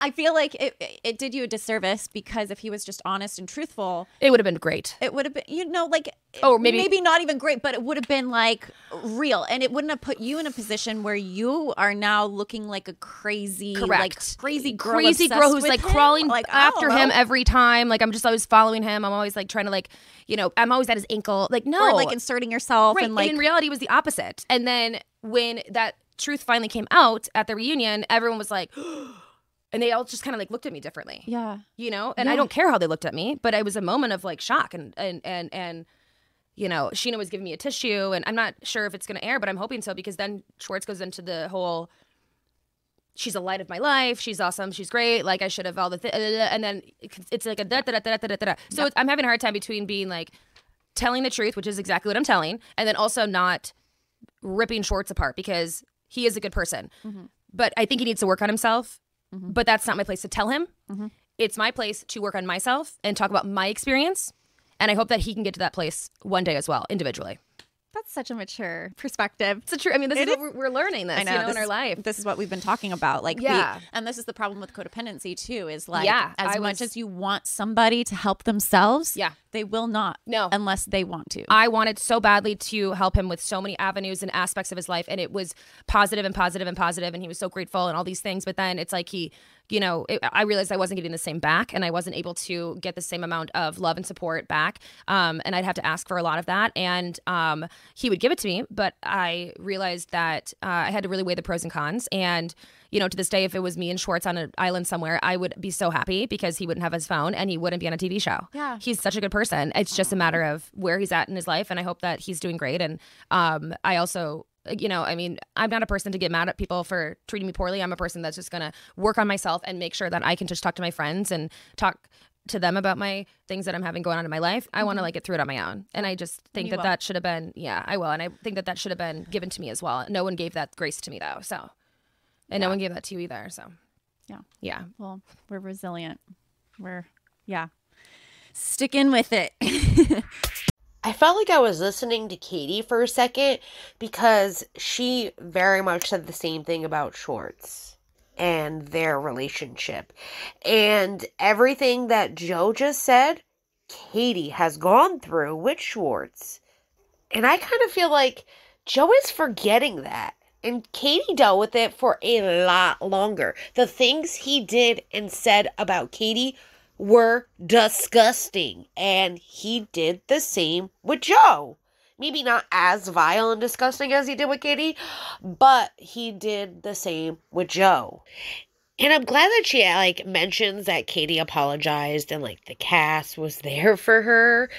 I feel like it, it did you a disservice because if he was just honest and truthful, It would have been great. it would have been, you know, like, Oh, maybe- maybe not even great, but it would have been like real, and it wouldn't have put you in a position where you are now looking like a crazy, like Correct. crazy girl, crazy girl who's like him. crawling like after oh. him know. every time. Like I'm just always following him. I'm always like trying to like, you know, I'm always at his ankle. Like no, or like inserting yourself right. and like in reality, it was the opposite. And then when that truth finally came out at the reunion, everyone was like, and they all just kind of like looked at me differently. yeah, You know, and I don't care how they looked at me, but it was a moment of like shock and and and and. You know, Scheana was giving me a tissue, and I'm not sure if it's going to air, but I'm hoping so because then Schwartz goes into the whole she's a light of my life. She's awesome. She's great. Like I should have all the th- and then it's like a da da da da da da da. So I'm having a hard time between being like telling the truth, which is exactly what I'm telling, and then also not ripping Schwartz apart because he is a good person. Mm-hmm. But I think he needs to work on himself. Mm-hmm. But that's not my place to tell him. Mm-hmm. It's my place to work on myself and talk about my experience. And I hope that he can get to that place one day as well, individually. That's such a mature perspective. It's a true. I mean, this It is, is- what we're, learning this, I know you know, this in our life. This is what we've been talking about. Like, we- Yeah. and this is the problem with codependency too. Is like, Yeah, as I much was- as you want somebody to help themselves, Yeah. They will not. No. unless they want to. I wanted so badly to help him with so many avenues and aspects of his life, and it was positive and positive and positive, and he was so grateful and all these things. But then it's like he, you know, it, I realized I wasn't getting the same back, and I wasn't able to get the same amount of love and support back, um, and I'd have to ask for a lot of that, and um, he would give it to me, but I realized that uh, I had to really weigh the pros and cons, and you know, to this day, if it was me and Schwartz on an island somewhere, I would be so happy because he wouldn't have his phone and he wouldn't be on a TV show. Yeah. He's such a good person. It's just a matter of where he's at in his life. And I hope that he's doing great. And um, I also, you know, I mean, I'm not a person to get mad at people for treating me poorly. I'm a person that's just going to work on myself and make sure that I can just talk to my friends and talk to them about my things that I'm having going on in my life. I want to like get through it on my own. And I just think that will. that should have been, yeah, I will. And I think that that should have been given to me as well. No one gave that grace to me though. So, and no one gave that to you either. So, Yeah. yeah. well, we're resilient. We're yeah, sticking with it. I felt like I was listening to Katie for a second because she very much said the same thing about Schwartz and their relationship. And everything that Jo just said, Katie has gone through with Schwartz. And I kind of feel like Jo is forgetting that. And Katie dealt with it for a lot longer. The things he did and said about Katie were disgusting. And he did the same with Jo. Maybe not as vile and disgusting as he did with Katie, but he did the same with Jo. And I'm glad that she like mentions that Katie apologized and like the cast was there for her.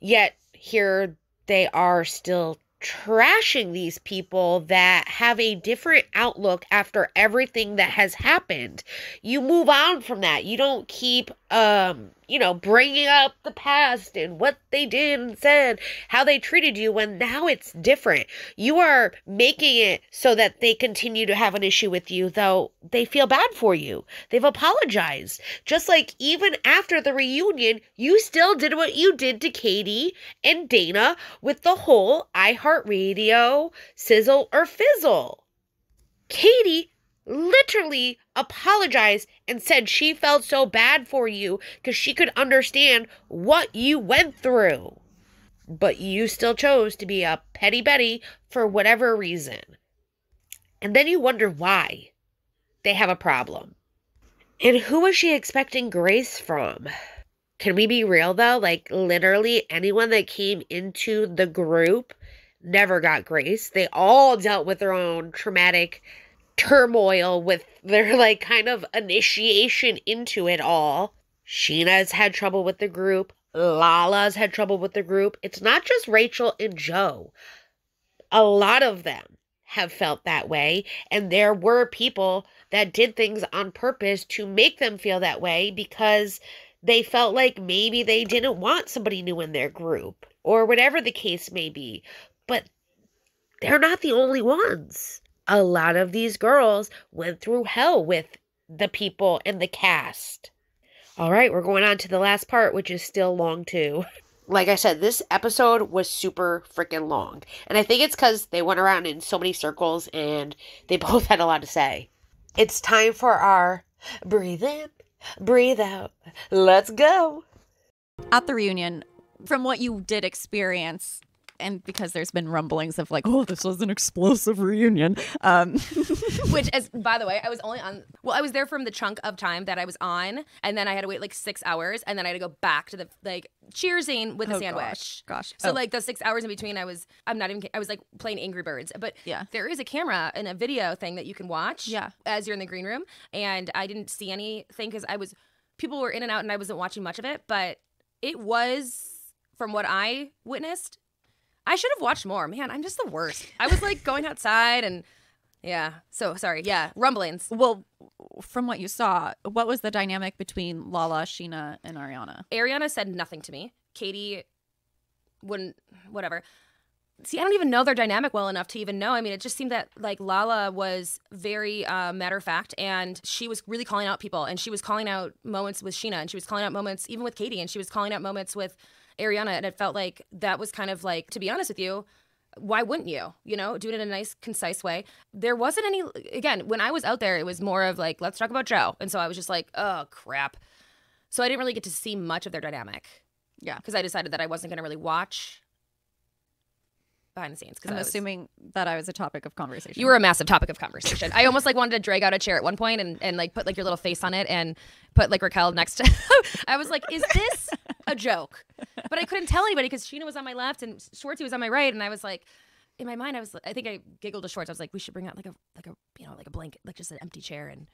Yet here they are still trashing these people that have a different outlook after everything that has happened. You move on from that. You don't keep um, you know, bringing up the past and what they did and said, how they treated you when now it's different. You are making it so that they continue to have an issue with you though they feel bad for you. They've apologized. Just like even after the reunion, you still did what you did to Katie and Dana with the whole iHeartRadio sizzle or fizzle. Katie literally apologized and said she felt so bad for you because she could understand what you went through. But you still chose to be a petty Betty for whatever reason. And then you wonder why they have a problem. And who was she expecting grace from? Can we be real though? Like, literally, anyone that came into the group never got grace. They all dealt with their own traumatic turmoil with their like kind of initiation into it all. Scheana's had trouble with the group. Lala's had trouble with the group. It's not just Rachel and Jo. A lot of them have felt that way. And there were people that did things on purpose to make them feel that way because they felt like maybe they didn't want somebody new in their group or whatever the case may be. But they're not the only ones. A lot of these girls went through hell with the people in the cast. All right, we're going on to the last part, which is still long too. Like I said, this episode was super freaking long. And I think it's because they went around in so many circles and they both had a lot to say. It's time for our breathe in, breathe out. Let's go. At the reunion, from what you did experience, and because there's been rumblings of like, oh, this was an explosive reunion. Um, Which, as by the way, I was only on. Well, I was there from the chunk of time that I was on, and then I had to wait like six hours, and then I had to go back to the like cheersing with a Oh, sandwich. gosh. So Oh. like the six hours in between, I was. I'm not even. I was like playing Angry Birds, but Yeah. there is a camera and a video thing that you can watch. Yeah. as you're in the green room, and I didn't see anything because I was. People were in and out, and I wasn't watching much of it, but it was from what I witnessed. I should have watched more. Man, I'm just the worst. I was like going outside and Yeah. So sorry. Yeah. Rumblings. Well, from what you saw, what was the dynamic between Lala, Scheana, and Ariana? Ariana said nothing to me. Katie wouldn't, whatever. See, I don't even know their dynamic well enough to even know. I mean, it just seemed that like Lala was very uh, matter of fact, and she was really calling out people, and she was calling out moments with Scheana, and she was calling out moments even with Katie, and she was calling out moments with Ariana, and it felt like that was kind of like, to be honest with you, why wouldn't you? You know, do it in a nice, concise way. There wasn't any. Again, when I was out there, it was more of like, let's talk about Jo, and so I was just like, oh crap. So I didn't really get to see much of their dynamic. Yeah. because I decided that I wasn't going to really watch behind the scenes. Because I'm was, assuming that I was a topic of conversation. you were a massive topic of conversation. I almost like wanted to drag out a chair at one point and, and like put like your little face on it and put like Raquel next to. I was like, is this a joke? But I couldn't tell anybody because Scheana was on my left and Schwartzy was on my right, and I was like. In my mind, I was. I think I giggled to Schwartz. I was like, "We should bring out like a like a you know like a blanket, like just an empty chair, and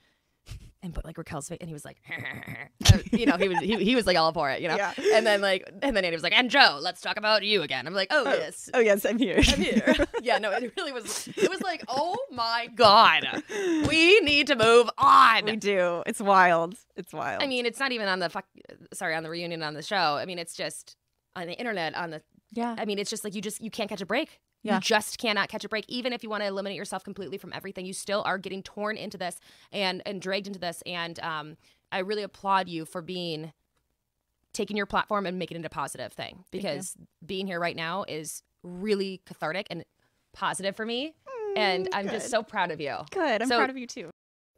and put like Raquel's face." And he was like, you know, he was he, he was like all for it, you know. Yeah. And then like and then Andy was like, "And Jo, let's talk about you again." I'm like, "Oh, oh yes, Oh yes, I'm here. I'm here. yeah, no, it really was. It was like, oh my god, we need to move on. we do. It's wild. It's wild. I mean, it's not even on the fuck. Sorry, on the reunion on the show. I mean, it's just on the internet. On the. yeah. I mean, it's just like you just you can't catch a break. Yeah. You just cannot catch a break. Even if you want to eliminate yourself completely from everything, you still are getting torn into this and and dragged into this. And um, I really applaud you for being taking your platform and making it a positive thing because being here right now is really cathartic and positive for me. and I'm just so proud of you. Good. I'm So- proud of you too.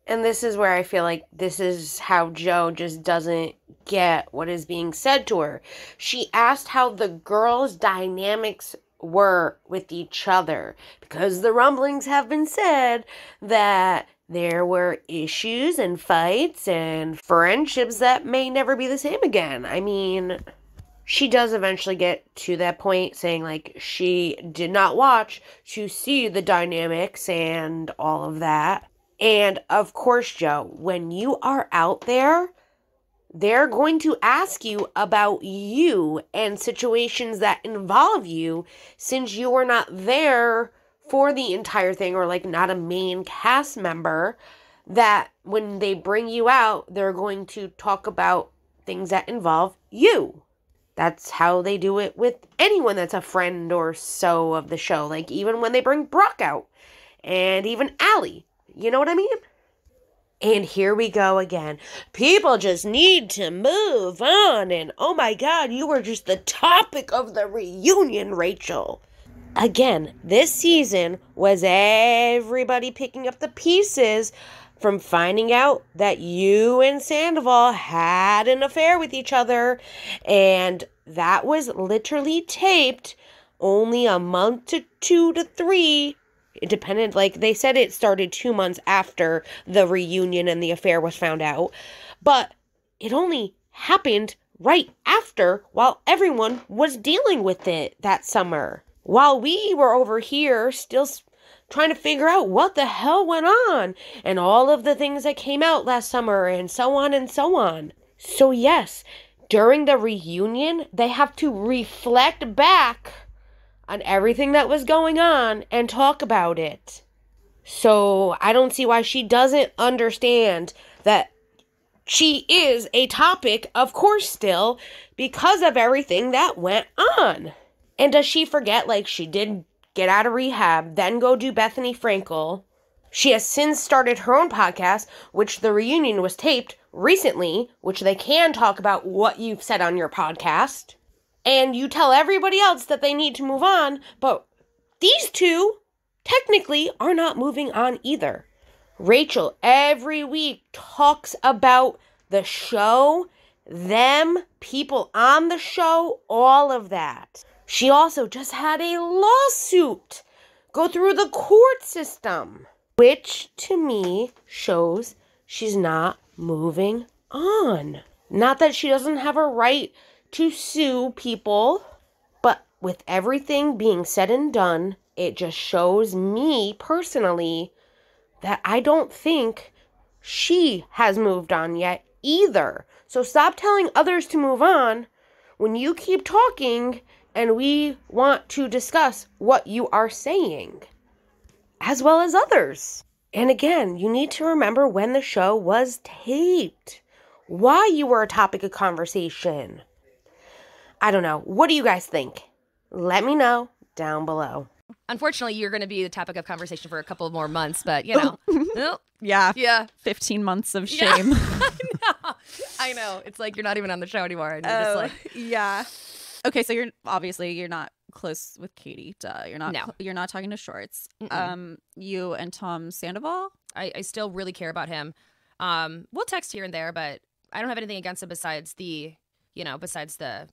And this is where I feel like this is how Jo just doesn't get what is being said to her. She asked how the girls' dynamics were with each other because the rumblings have been said that there were issues and fights and friendships that may never be the same again. I mean, she does eventually get to that point saying like she did not watch to see the dynamics and all of that. And of course, Jo, when you are out there, they're going to ask you about you and situations that involve you since you are not there for the entire thing or like not a main cast member that when they bring you out they're going to talk about things that involve you that's how they do it with anyone that's a friend or so of the show like even when they bring brock out and even Ally. You know what I mean? And here we go again. People just need to move on. And oh my God, you were just the topic of the reunion, Rachel. Again, this season was everybody picking up the pieces from finding out that you and Sandoval had an affair with each other. And that was literally taped only a month to two to three it depended like they said it started two months after the reunion and the affair was found out but it only happened right after while everyone was dealing with it that summer. While we were over here still trying to figure out what the hell went on and all of the things that came out last summer and so on and so on. So yes during the reunion they have to reflect back on everything that was going on and talk about it. So I don't see why she doesn't understand that she is a topic, of course, still, because of everything that went on. And does she forget, like, she did get out of rehab, then go do Bethenny Frankel? She has since started her own podcast, which the reunion was taped recently, which they can talk about what you've said on your podcast and you tell everybody else that they need to move on, but these two technically are not moving on either. Rachel every week talks about the show, them, people on the show, all of that. She also just had a lawsuit go through the court system, which to me shows she's not moving on. Not that she doesn't have a right to sue people, but with everything being said and done, it just shows me personally that I don't think she has moved on yet either. So stop telling others to move on when you keep talking and we want to discuss what you are saying. as well as others. And again, you need to remember when the show was taped, why you were a topic of conversation. I don't know. What do you guys think? Let me know down below. Unfortunately, you're going to be the topic of conversation for a couple of more months, but you know, Oh, Yeah. yeah, 15 months of Yeah. shame. I know. It's like you're not even on the show anymore, and you're just like, yeah. Okay, so you're obviously you're not close with Katie. Duh. You're not No. cl- you're not talking to Schwartz. Mm-mm. Um you and Tom Sandoval? I, I still really care about him. Um, we'll text here and there, but I don't have anything against him besides the, you know, besides the,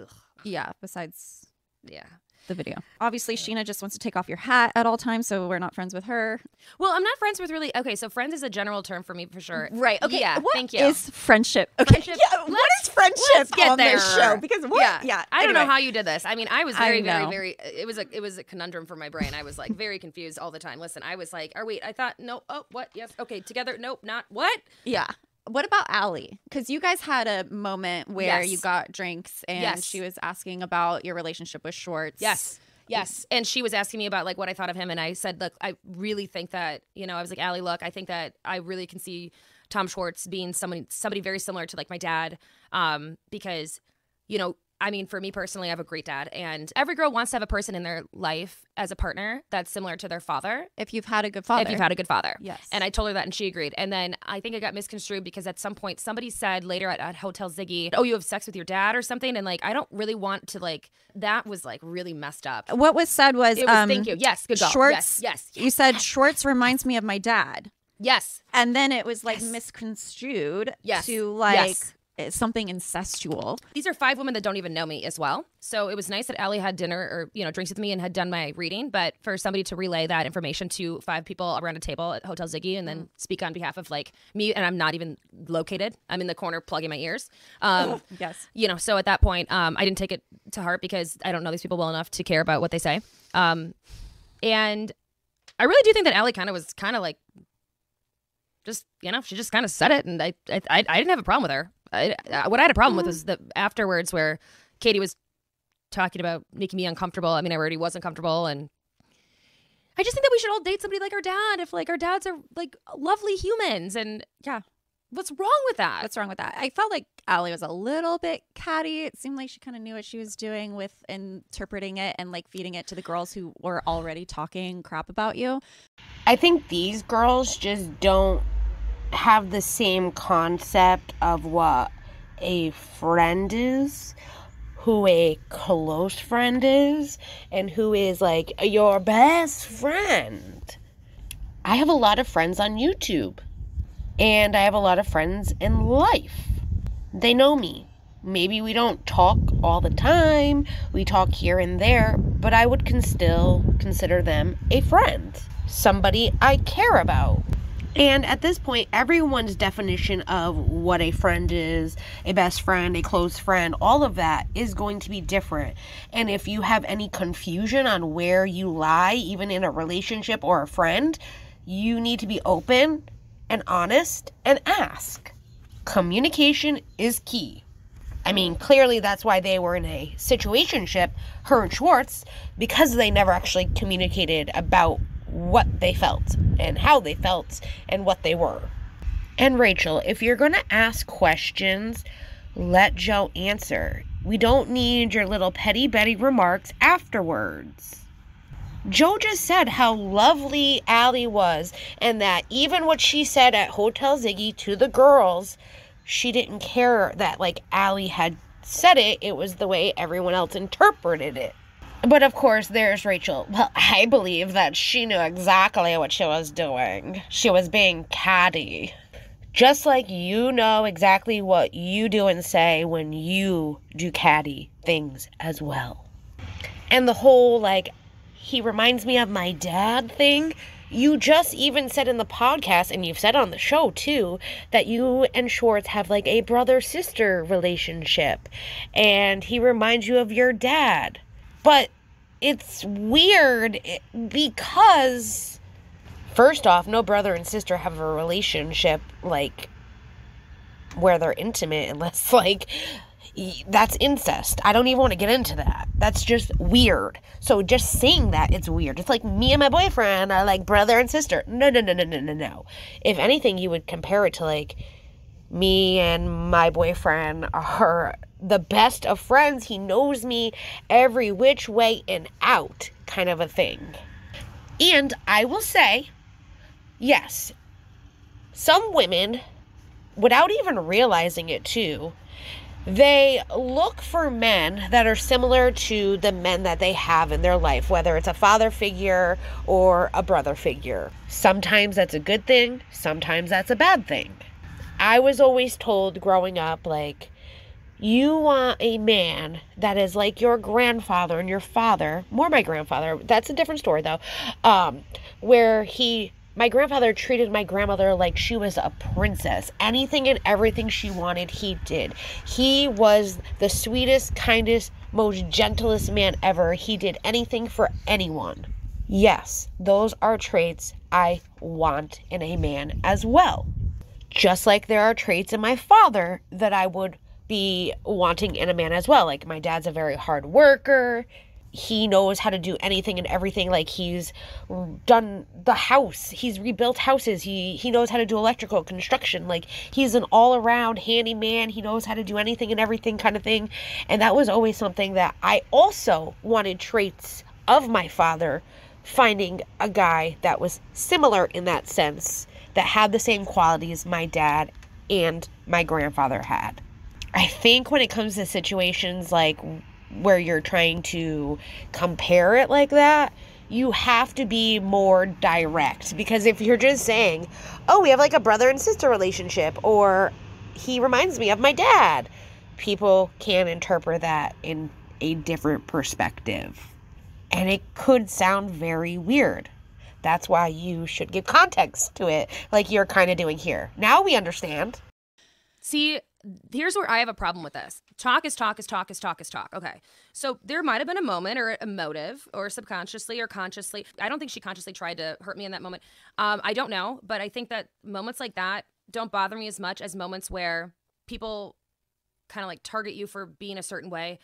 ugh, Yeah, besides yeah. the video. Obviously, Scheana just wants to take off your hat at all times, so we're not friends with her. Well, I'm not friends with really. Okay, so friends is a general term for me for sure. Right. Okay. Yeah. What thank you. is friendship? Okay. Friendship- Yeah. What friendship Let's get on there. this show? Because what? Yeah. Yeah. I don't know how you did this. I mean, I was I very, very, very. It was a, it was a conundrum for my brain. I was like very confused all the time. Listen, I was like, oh wait, I thought no. Oh, what? Yes. Okay. Together. Nope. Not what? Yeah. What about Ally? Because you guys had a moment where you got drinks and Yes. she was asking about your relationship with Schwartz. Yes. Yes. And she was asking me about like what I thought of him. And I said, look, I really think that, you know, I was like, Ally, look, I think that I really can see Tom Schwartz being somebody somebody very similar to like my dad. Um, because, you know, I mean, for me personally, I have a great dad, and every girl wants to have a person in their life as a partner that's similar to their father. If you've had a good father. If you've had a good father. Yes. And I told her that and she agreed. And then I think it got misconstrued because at some point somebody said later at, at Hotel Ziggy, oh, you have sex with your dad or something. And like, I don't really want to like, that was like really messed up. what was said was, was, um, thank you. Yes. Good. Schwartz. Yes. Yes. You said Schwartz reminds me of my dad. Yes. And then it was like Yes. misconstrued Yes. to like Yes. It's something incestual. These are five women that don't even know me as well. So it was nice that Ally had dinner or, you know, drinks with me and had done my reading. But for somebody to relay that information to five people around a table at Hotel Ziggy and then speak on behalf of like me, and I'm not even located, I'm in the corner plugging my ears. Um, Yes. you know, so at that point, um, I didn't take it to heart because I don't know these people well enough to care about what they say. Um, and I really do think that Ally kind of was kind of like, just you know, she just kind of said it, and I, I I didn't have a problem with her. I, I- what I had a problem with mm. was the afterwards where Katie was talking about making me uncomfortable. I mean, I already was uncomfortable, and I just think that we should all date somebody like our dad. If like our dads are like lovely humans, and Yeah. what's wrong with that? What's wrong with that? I felt like Ally was a little bit catty. It seemed like she kind of knew what she was doing with interpreting it and like feeding it to the girls who were already talking crap about you. I think these girls just don't have the same concept of what a friend is, who a close friend is, and who is like your best friend. I have a lot of friends on YouTube, and I have a lot of friends in life. They know me. Maybe we don't talk all the time, we talk here and there, but I would can still consider them a friend, somebody I care about. And at this point, everyone's definition of what a friend is, a best friend, a close friend, all of that is going to be different. And if you have any confusion on where you lie, even in a relationship or a friend, you need to be open and honest and ask. Communication is key. I mean, clearly that's why they were in a situationship, her and Schwartz, because they never actually communicated about what they felt and how they felt and what they were. And Rachel, if you're going to ask questions, let Jo answer. We don't need your little petty Betty remarks afterwards. Jo just said how lovely Ally was, and that even what she said at Hotel Ziggy to the girls, she didn't care that, like, Ally had said it. It was the way everyone else interpreted it. But of course, there's Rachel. Well, I believe that she knew exactly what she was doing. She was being catty. Just like you know exactly what you do and say when you do catty things as well. And the whole, like, he reminds me of my dad thing. You just even said in the podcast, and you've said on the show too, that you and Schwartz have like a brother sister relationship. And he reminds you of your dad. But it's weird eh, because, first off, no brother and sister have a relationship like where they're intimate unless like that's incest. I don't even want to get into that. That's just weird. So just saying that it's weird. It's like me and my boyfriend are like brother and sister. No, no, no, no, no, no, no. If anything, you would compare it to like me and my boyfriend are the best of friends. He knows me every which way and out, kind of a thing. And I will say, yes, some women, without even realizing it too, they look for men that are similar to the men that they have in their life, whether it's a father figure or a brother figure. Sometimes that's a good thing, sometimes that's a bad thing. I was always told growing up, like, you want a man that is like your grandfather and your father, more my grandfather, that's a different story though, um, where he my grandfather treated my grandmother like she was a princess. Anything and everything she wanted, he did. He was the sweetest, kindest, most gentlest man ever. He did anything for anyone. Yes, those are traits I want in a man as well. Just like there are traits in my father that I would be wanting in a man as well. Like my dad's a very hard worker. He knows how to do anything and everything. Like he's done the house. He's rebuilt houses. He he knows how to do electrical construction. Like he's an all-around handyman. He knows how to do anything and everything kind of thing. And that was always something that i also wanted traits of my father finding a guy that was similar in that sense that had the same qualities my dad and my grandfather had i think when it comes to situations like where you're trying to compare it like that, you have to be more direct because if you're just saying, "Oh, we have like a brother and sister relationship," or "He reminds me of my dad," people can interpret that in a different perspective. And it could sound very weird. That's why you should give context to it, like you're kind of doing here. Now we understand. See, here's where I have a problem with this. Talk is talk is talk is talk is talk. Okay. So there might have been a moment or a motive or subconsciously or consciously. I don't think she consciously tried to hurt me in that moment. Um, I don't know, but I think that moments like that don't bother me as much as moments where people kind of like target you for being a certain way.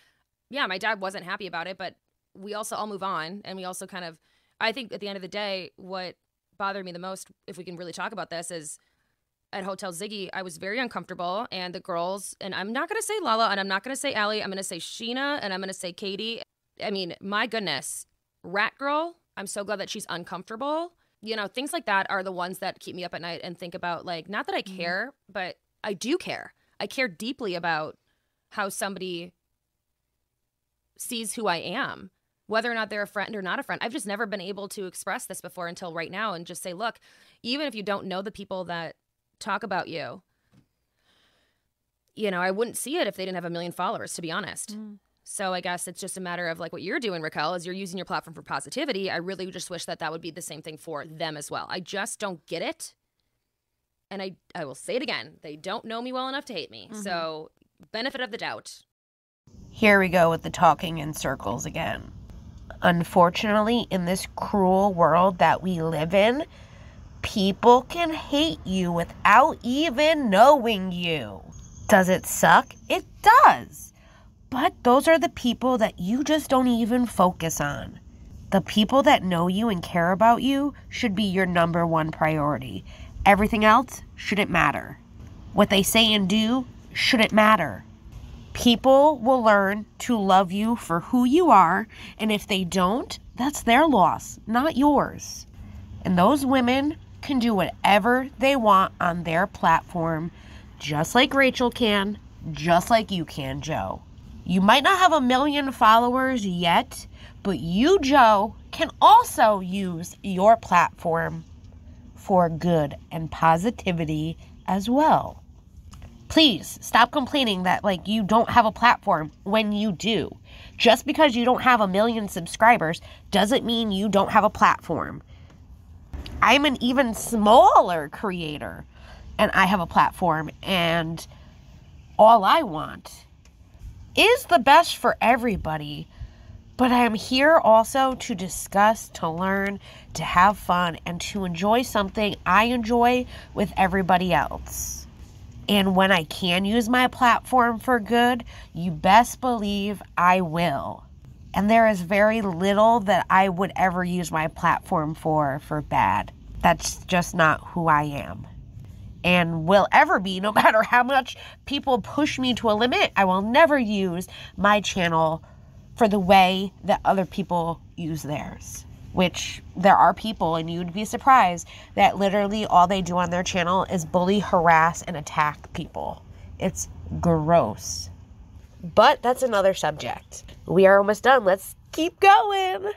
Yeah, my dad wasn't happy about it, but we also all move on and we also kind of I think at the end of the day what bothered me the most if we can really talk about this is at Hotel Ziggy, I was very uncomfortable. And the girls, and I'm not going to say Lala and I'm not going to say Ally, I'm going to say Scheana and I'm going to say Katie. I mean, my goodness, Rat Girl, I'm so glad that she's uncomfortable. You know, things like that are the ones that keep me up at night and think about, like, not that I care, mm-hmm. but I do care. I care deeply about how somebody sees who I am, whether or not they're a friend or not a friend. I've just never been able to express this before until right now and just say, look, even if you don't know the people that talk about you. You know, I wouldn't see it if they didn't have a million followers, to be honest. Mm. So I guess it's just a matter of like what you're doing, Raquel, is you're using your platform for positivity. I really just wish that that would be the same thing for them as well. I just don't get it. And I, I will say it again. They don't know me well enough to hate me. Mm-hmm. So benefit of the doubt. Here we go with the talking in circles again. Unfortunately, in this cruel world that we live in, People can hate you without even knowing you. Does it suck? It does. But those are the people that you just don't even focus on. The people that know you and care about you should be your number one priority. Everything else shouldn't matter. What they say and do shouldn't matter. People will learn to love you for who you are, and if they don't, that's their loss, not yours. And those women can do whatever they want on their platform, just like Rachel can, just like you can, Jo. You might not have a million followers yet, but you, Jo, can also use your platform for good and positivity as well. Please stop complaining that like you don't have a platform when you do. Just because you don't have a million subscribers doesn't mean you don't have a platform. I'm an even smaller creator and I have a platform and all I want is the best for everybody. But I am here also to discuss, to learn, to have fun, and to enjoy something I enjoy with everybody else. And when I can use my platform for good, you best believe I will. And there is very little that I would ever use my platform for for bad. That's just not who I am. And will ever be, no matter how much people push me to a limit, I will never use my channel for the way that other people use theirs. Which there are people, and you'd be surprised, that literally all they do on their channel is bully, harass, and attack people. It's gross. But that's another subject. We are almost done. Let's keep going.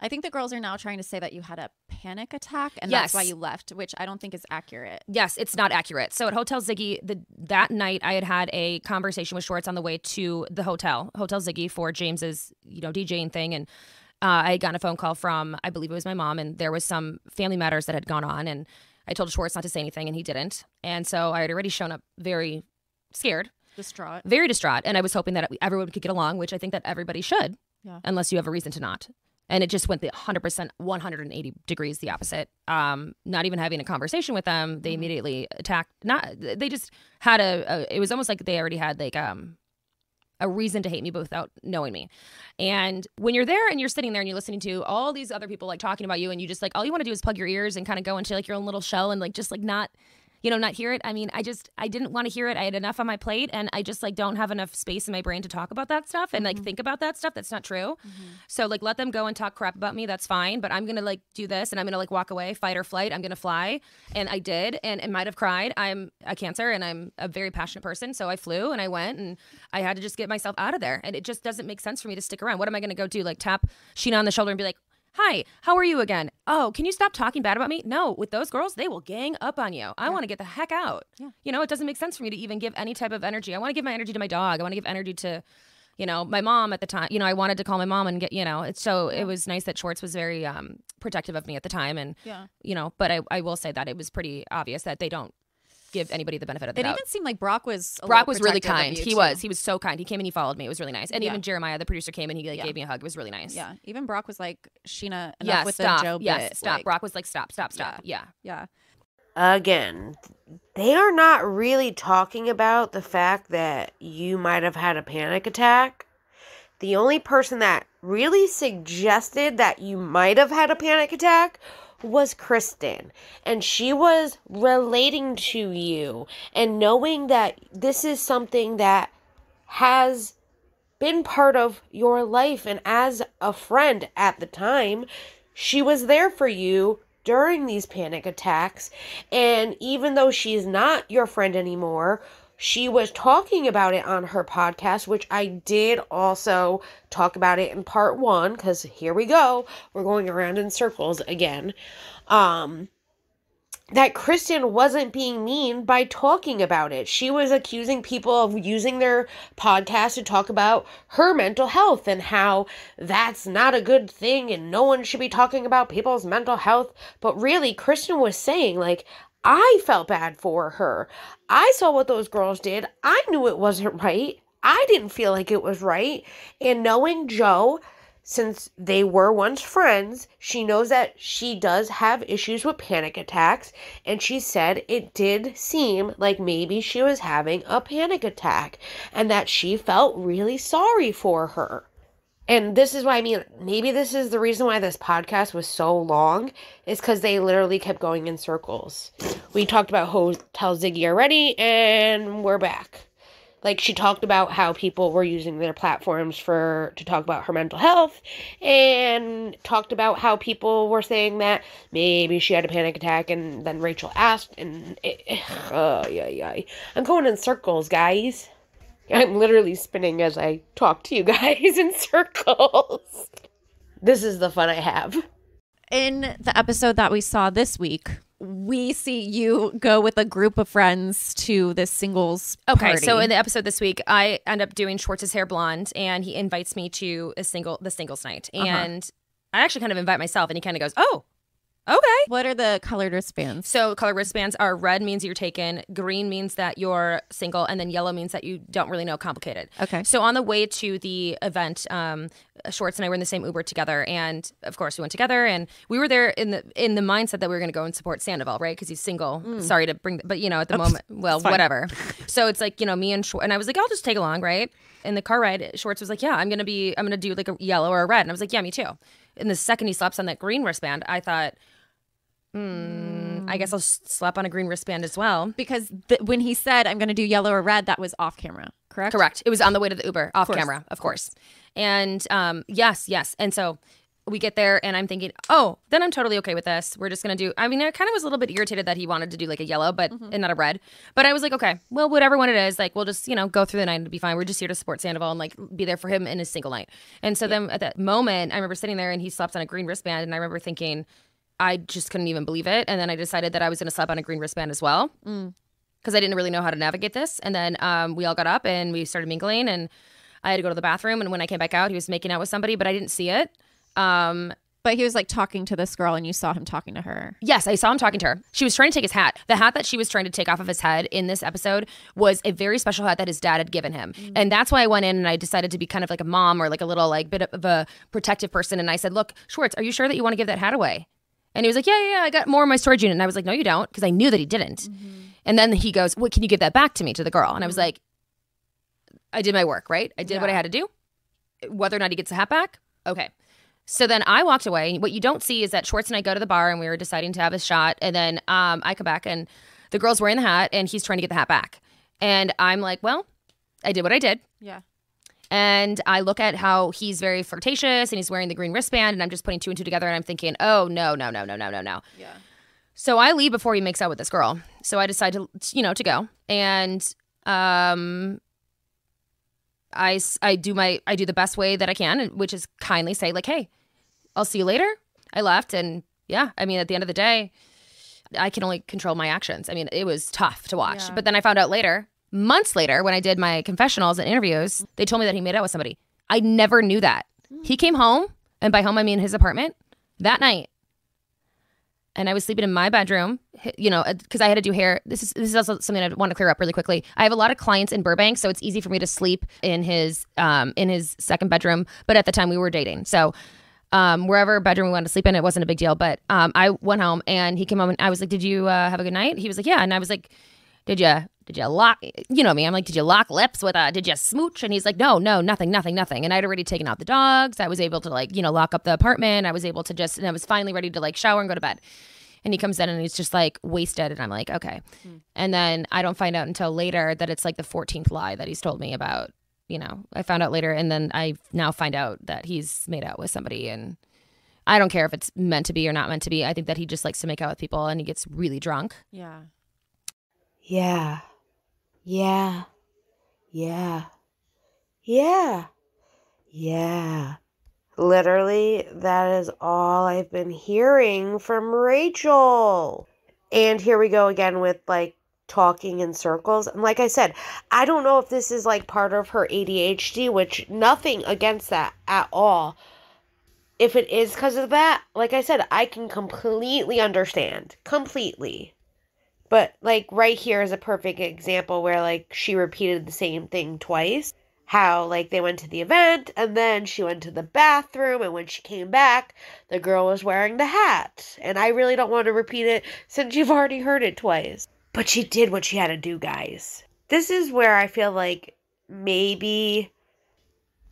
I think the girls are now trying to say that you had a panic attack and Yes. that's why you left, which I don't think is accurate. Yes, it's not accurate. So at Hotel Ziggy, the that night I had had a conversation with Schwartz on the way to the hotel, Hotel Ziggy, for James's you know DJing thing, and uh, I had gotten a phone call from I believe it was my mom, and there was some family matters that had gone on, and I told Schwartz not to say anything, and he didn't, and so I had already shown up very scared, Distraught. very distraught, and I was hoping that everyone could get along, which I think that everybody should, Yeah. unless you have a reason to not. And it just went the 100%, 180 degrees the opposite. Um, not even having a conversation with them, they immediately attacked. Not they just had a, a. It was almost like they already had like um a reason to hate me, but without knowing me. And when you're there and you're sitting there and you're listening to all these other people like talking about you, and you just like all you want to do is plug your ears and kind of go into like your own little shell and like just like not you know, not hear it. I mean, I just I didn't want to hear it. I had enough on my plate and I just like don't have enough space in my brain to talk about that stuff and like mm-hmm. think about that stuff. That's not true. Mm-hmm. So like let them go and talk crap about me. That's fine. But I'm gonna like do this and I'm gonna like walk away, fight or flight. I'm gonna fly. And I did and it might have cried. I'm a cancer and I'm a very passionate person. So I flew and I went and I had to just get myself out of there. And it just doesn't make sense for me to stick around. What am I gonna go do? Like tap Scheana on the shoulder and be like, Hi, how are you again? Oh, can you stop talking bad about me? No, with those girls, they will gang up on you. I want to get the heck out. Yeah. You know, it doesn't make sense for me to even give any type of energy. I want to give my energy to my dog. I want to give energy to, you know, my mom at the time. You know, I wanted to call my mom and get, you know, it's so it was nice that Schwartz was very um, protective of me at the time. And, Yeah. you know, but I, I will say that it was pretty obvious that they don't give anybody the benefit of the It doubt. even seemed like Brock was a Brock was really kind. He too. was. He was so kind. He came and he followed me. It was really nice. And Yeah. even Jeremiah, the producer, came and he like, Yeah. gave me a hug. It was really nice. Yeah. Even Brock was like, Scheana, enough Yeah. with Stop. the Jo yes. bit. Stop. like- Brock was like, stop, stop, stop. Yeah. Yeah. Again, they are not really talking about the fact that you might have had a panic attack. The only person that really suggested that you might have had a panic attack was Kristen. And she was relating to you and knowing that this is something that has been part of your life. And as a friend at the time, she was there for you during these panic attacks. And even though she's not your friend anymore, she was talking about it on her podcast, which I did also talk about it in part one, because here we go. We're going around in circles again. Um, that Kristen wasn't being mean by talking about it. She was accusing people of using their podcast to talk about her mental health and how that's not a good thing and no one should be talking about people's mental health. But really, Kristen was saying, like, I felt bad for her. I saw what those girls did. I knew it wasn't right. I didn't feel like it was right. And knowing Jo, since they were once friends, she knows that she does have issues with panic attacks, and she said it did seem like maybe she was having a panic attack and that she felt really sorry for her. And this is why I mean, maybe this is the reason why this podcast was so long, is because they literally kept going in circles. We talked about Hotel Ziggy already, and we're back. Like she talked about how people were using their platforms for to talk about her mental health and talked about how people were saying that maybe she had a panic attack and then Rachel asked and it, oh yeah yeah I'm going in circles guys I'm literally spinning as I talk to you guys in circles this is the fun I have In the episode that we saw this week, we see you go with a group of friends to this singles Okay, party. so in the episode this week, I end up doing Schwartz's hair blonde, and he invites me to a single the singles night, Uh-huh. and I actually kind of invite myself, and he kind of goes, "Oh, Okay. What are the colored wristbands? So color wristbands are red means you're taken, green means that you're single, and then yellow means that you don't really know complicated. Okay. So on the way to the event, um, Schwartz and I were in the same Uber together, and of course we went together, and we were there in the in the mindset that we were going to go and support Sandoval, right? Because he's single. Sorry to bring, but you know at the moment, well, whatever. so it's like you know me and Schwartz, and I was like, I'll just take along, right? In the car ride, Schwartz was like, Yeah, I'm gonna be, I'm gonna do like a yellow or a red, and I was like, Yeah, me too. And the second he slaps on that green wristband, I thought. Hmm, I guess I'll slap on a green wristband as well. Because th- when he said I'm going to do yellow or red, that was off camera, correct? Correct. It was on the way to the Uber, off course, camera, of course. And um, yes, yes. And so we get there, and I'm thinking, oh, then I'm totally okay with this. We're just gonna do. I mean, I kind of was a little bit irritated that he wanted to do like a yellow, but and not a red. But I was like, okay, well, whatever one it is, like we'll just you know go through the night and be fine. We're just here to support Sandoval and like be there for him in his single night. And so then at that moment, I remember sitting there, and he slapped on a green wristband, and I remember thinking. I just couldn't even believe it. And then I decided that I was going to slap on a green wristband as well because I didn't really know how to navigate this. And then um, we all got up and we started mingling, and I had to go to the bathroom. And when I came back out, he was making out with somebody, but I didn't see it. Um, But he was like talking to this girl, and you saw him talking to her. yes, I saw him talking to her. She was trying to take his hat. The hat that she was trying to take off of his head in this episode was a very special hat that his dad had given him. And that's why I went in and I decided to be kind of like a mom or like a little like bit of a protective person. And I said, Look, Schwartz, are you sure that you want to give that hat away? And he was like, Yeah, yeah, yeah, I got more in my storage unit. And I was like, No, you don't, because I knew that he didn't. And then he goes, What can you give that back to me to the girl? And I was like, I did my work, right? I did what I had to do. Whether or not he gets the hat back, okay. So then I walked away. What you don't see is that Schwartz and I go to the bar and we were deciding to have a shot. And then um, I come back and the girl's wearing the hat and he's trying to get the hat back. And I'm like, well, I did what I did. Yeah. And I look at how he's very flirtatious and he's wearing the green wristband. And I'm just putting two and two together and I'm thinking, oh, no, no, no, no, no, no, no. Yeah. So I leave before he makes out with this girl. So I decide to, you know, to go. And um, I, I do my, I do the best way that I can, which is kindly say like, hey, I'll see you later. I left. And yeah, I mean, at the end of the day, I can only control my actions. I mean, it was tough to watch. Yeah. But then I found out later, months later, when I did my confessionals and interviews, they told me that he made out with somebody. I never knew that. He came home, and by home I mean his apartment, that night. And I was sleeping in my bedroom, you know, because I had to do hair. This is this is also something I want to clear up really quickly. I have a lot of clients in Burbank, so it's easy for me to sleep in his um in his second bedroom. But at the time we were dating, so um, wherever bedroom we wanted to sleep in, it wasn't a big deal. But um, I went home and he came home and I was like, "Did you uh, have a good night?" He was like, "Yeah," and I was like, "Did you did you lock? You know me? I'm like, did you lock lips with a? Did you smooch?" And he's like, "No, no, nothing, nothing, nothing." And I'd already taken out the dogs. I was able to like you know lock up the apartment. I was able to just and I was finally ready to like shower and go to bed. And he comes in and he's just like wasted, and I'm like, okay. Hmm. And then I don't find out until later that it's like the 14th lie that he's told me about. You know, I found out later, and then I now find out that he's made out with somebody, and I don't care if it's meant to be or not meant to be. I think that he just likes to make out with people, and he gets really drunk. Yeah. Yeah. Yeah. Yeah. Yeah. Yeah. Literally, that is all I've been hearing from Rachel. And here we go again with like talking in circles. And like I said, I don't know if this is like part of her ADHD, which nothing against that at all. If it is because of that, like I said, I can completely understand. Completely. But like right here is a perfect example where like she repeated the same thing twice. How like they went to the event and then she went to the bathroom and when she came back, the girl was wearing the hat. And I really don't want to repeat it since you've already heard it twice. But she did what she had to do, guys. This is where I feel like maybe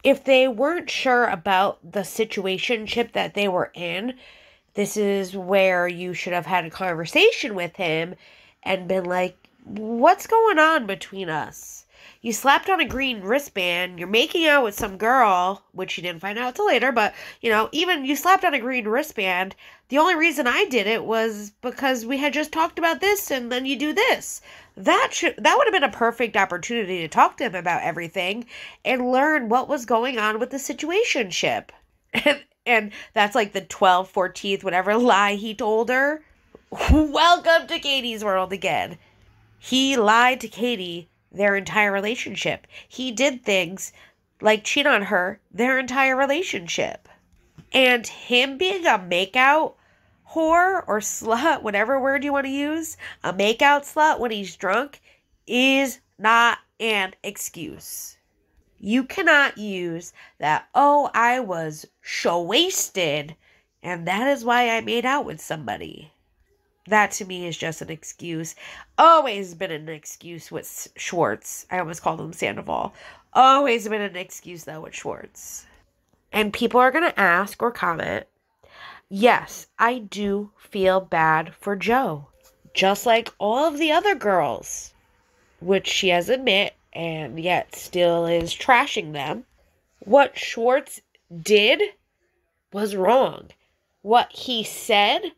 if they weren't sure about the situationship that they were in, this is where you should have had a conversation with him and been like, what's going on between us? You slapped on a green wristband, you're making out with some girl, which you didn't find out till later, but you know, even you slapped on a green wristband. The only reason I did it was because we had just talked about this and then you do this. That should that would have been a perfect opportunity to talk to him about everything and learn what was going on with the situationship. And and that's like the 12th, 14th, whatever lie he told her. Welcome to Katie's world again. He lied to Katie their entire relationship. He did things like cheat on her their entire relationship. And him being a makeout whore or slut, whatever word you want to use, a makeout slut when he's drunk is not an excuse. You cannot use that, oh, I was show wasted and that is why I made out with somebody. That to me is just an excuse. Always been an excuse with Schwartz. I almost called him Sandoval. Always been an excuse though with Schwartz. And people are going to ask or comment yes, I do feel bad for Jo, just like all of the other girls, which she has admit and yet still is trashing them. What Schwartz did was wrong. What he said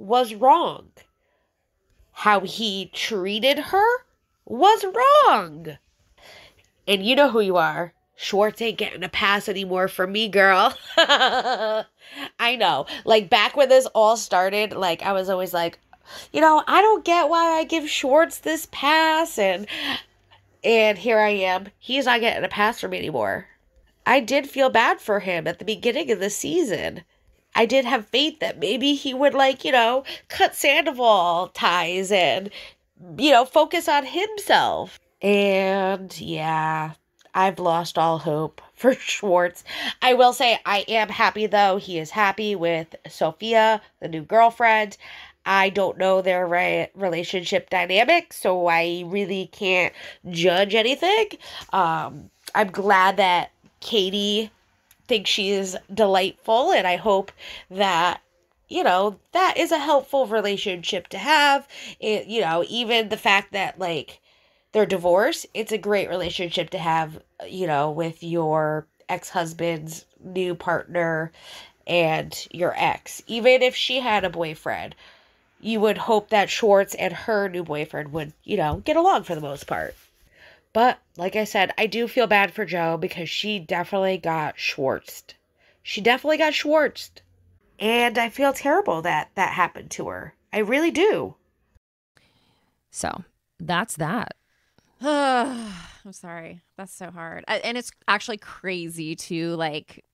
was wrong. How he treated her was wrong. And you know who you are. Schwartz ain't getting a pass anymore from me, girl. I know. Like back when this all started, like I was always like, you know, I don't get why I give Schwartz this pass and and here I am. He's not getting a pass from me anymore. I did feel bad for him at the beginning of the season. I did have faith that maybe he would like, you know, cut Sandoval ties and you know, focus on himself. And yeah, I've lost all hope for Schwartz. I will say I am happy though. He is happy with Sophia, the new girlfriend. I don't know their re- relationship dynamic, so I really can't judge anything. Um, I'm glad that Katie thinks she is delightful, and I hope that you know that is a helpful relationship to have. It, you know, even the fact that like they're divorced, it's a great relationship to have, you know, with your ex husband's new partner and your ex. Even if she had a boyfriend, you would hope that Schwartz and her new boyfriend would, you know, get along for the most part. But like I said, I do feel bad for Jo because she definitely got Schwartzed. She definitely got Schwartzed. And I feel terrible that that happened to her. I really do. So that's that. I'm sorry. That's so hard. And it's actually crazy to like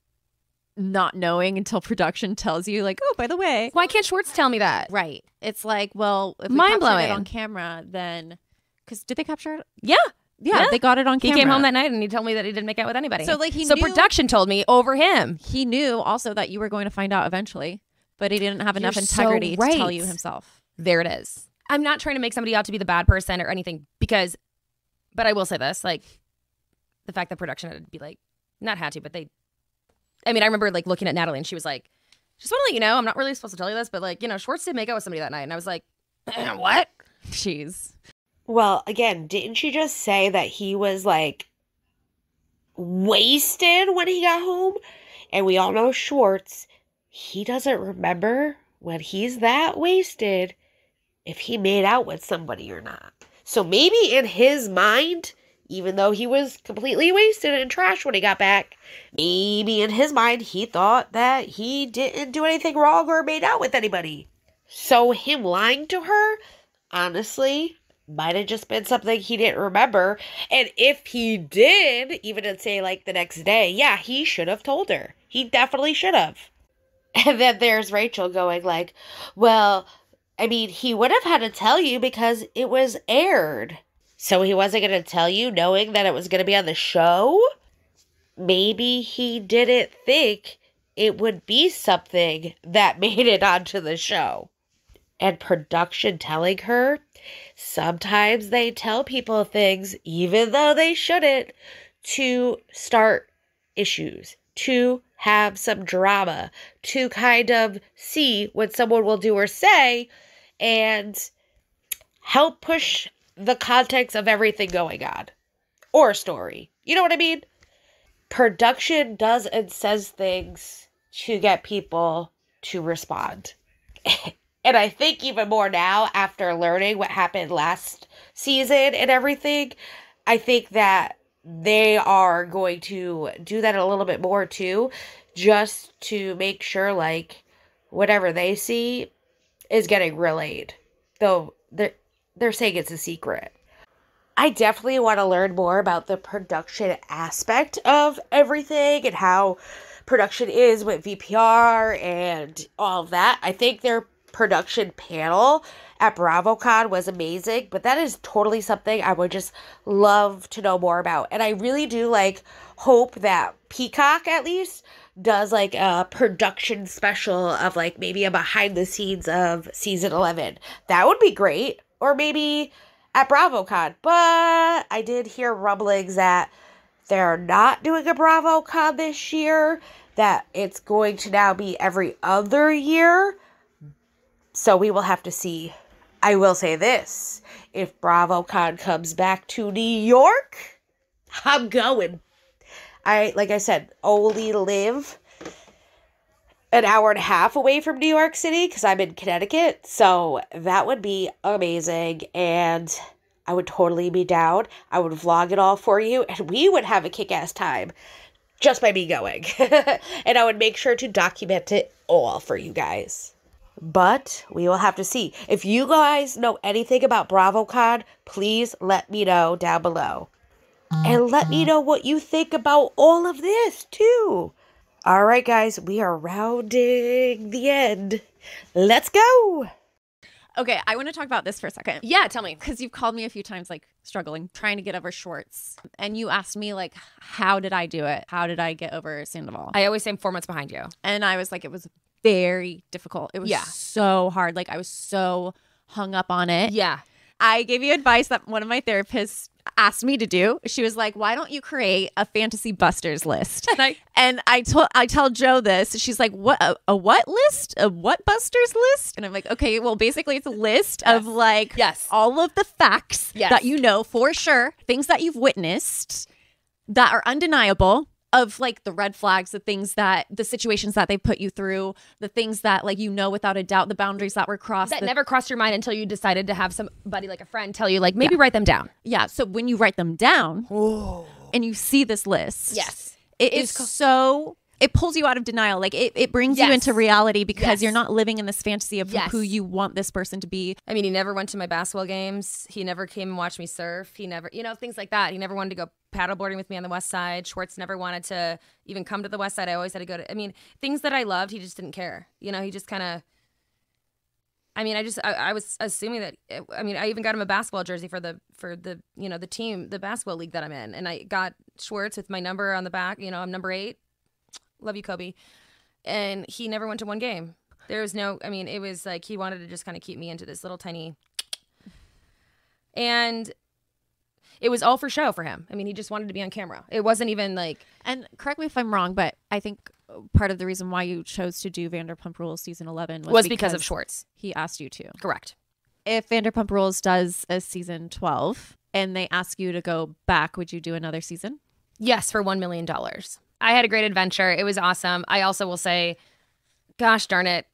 not knowing until production tells you like, "Oh, by the way." Why can't Schwartz tell me that? Right. It's like, well, if we Mind captured it blowing. on camera, then cuz did they capture it? Yeah. Yeah, Yeah. they got it on camera. He came home that night and he told me that he didn't make out with anybody. So, like, he so knew- production told me over him. He knew also that you were going to find out eventually, but he didn't have enough You're so integrity to tell you himself. There it is. I'm not trying to make somebody out to be the bad person or anything because, but I will say this: like, the fact that production had to be like, not had to, but they. I mean, I remember like looking at Natalie and she was like, "Just want to let you know, I'm not really supposed to tell you this, but like, you know, Schwartz did make out with somebody that night," and I was like, "What?" Jeez. Well, again, didn't she just say that he was like wasted when he got home? And we all know Schwartz, he doesn't remember when he's that wasted if he made out with somebody or not. So maybe in his mind, even though he was completely wasted and trash when he got back, maybe in his mind he thought that he didn't do anything wrong or made out with anybody. So him lying to her, honestly, might have just been something he didn't remember. And if he did, even to say like the next day, yeah, he should have told her. He definitely should have. And then there's Rachel going like, well, I mean, he would have had to tell you because it was aired. So he wasn't going to tell you knowing that it was going to be on the show? Maybe he didn't think it would be something that made it onto the show. And production telling her sometimes they tell people things even though they shouldn't to start issues, to have some drama, to kind of see what someone will do or say and help push the context of everything going on or story. You know what I mean? Production does and says things to get people to respond. and I think even more now after learning what happened last season and everything, I think that they are going to do that a little bit more too, just to make sure like whatever they see is getting relayed. Though they're they're saying it's a secret. I definitely want to learn more about the production aspect of everything and how production is with VPR and all of that. I think they're production panel at BravoCon was amazing, but that is totally something I would just love to know more about. And I really do like hope that Peacock at least does like a production special of like maybe a behind the scenes of season 11. That would be great. Or maybe at BravoCon. But I did hear rumblings that they're not doing a BravoCon this year, that it's going to now be every other year. So we will have to see. I will say this if BravoCon comes back to New York, I'm going. I, like I said, only live an hour and a half away from New York City because I'm in Connecticut. So that would be amazing. And I would totally be down. I would vlog it all for you, and we would have a kick ass time just by me going. and I would make sure to document it all for you guys. But we will have to see. If you guys know anything about BravoCon, please let me know down below. And let me mm-hmm. know what you think about all of this, too. All right, guys, we are rounding the end. Let's go. Okay, I want to talk about this for a second. Yeah, tell me. Because you've called me a few times, like struggling, trying to get over Schwartz. And you asked me, like, how did I do it? How did I get over Sandoval? I always say I'm four months behind you. and I was like, it was very difficult. It was Yeah. so hard. Like, I was so hung up on it. Yeah. I gave you advice that one of my therapists asked me to do. She was like, "Why don't you create a fantasy busters list?" And I- and I told I tell Jo this. She's like, "What a, a what list? A what busters list?" And I'm like, "Okay, well, basically it's a list of like Yes. all of the facts Yes. that you know for sure, things that you've witnessed that are undeniable." Of like the red flags, the things that the situations that they put you through, the things that like you know without a doubt, the boundaries that were crossed. That the- never crossed your mind until you decided to have somebody like a friend tell you, like, maybe write them down. Yeah. So when you write them down and you see this list, Yes. it is It's co- so it pulls you out of denial. Like it, it brings you into reality because Yes. you're not living in this fantasy of Yes. who you want this person to be. I mean, he never went to my basketball games. He never came and watched me surf. He never, you know, things like that. He never wanted to go paddleboarding with me on the west side. Schwartz never wanted to even come to the west side. I always had to go to, I mean, things that I loved, he just didn't care. You know, he just kind of, I mean, I just, I, I was assuming that, eh, I mean, I even got him a basketball jersey for the, for the, you know, the team, the basketball league that I'm in. And I got Schwartz with my number on the back, you know, I'm number eight. Love you, Kobe. And he never went to one game. There was no, I mean, it was like he wanted to just kind of keep me into this little tiny. And it was all for show for him. I mean, he just wanted to be on camera. It wasn't even like, And correct me if I'm wrong, but I think part of the reason why you chose to do Vanderpump Rules season 11 was, was because of Schwartz. He asked you to. Correct. If Vanderpump Rules does a season 12 and they ask you to go back, would you do another season? Yes, for $1 million. I had a great adventure. It was awesome. I also will say, gosh darn it.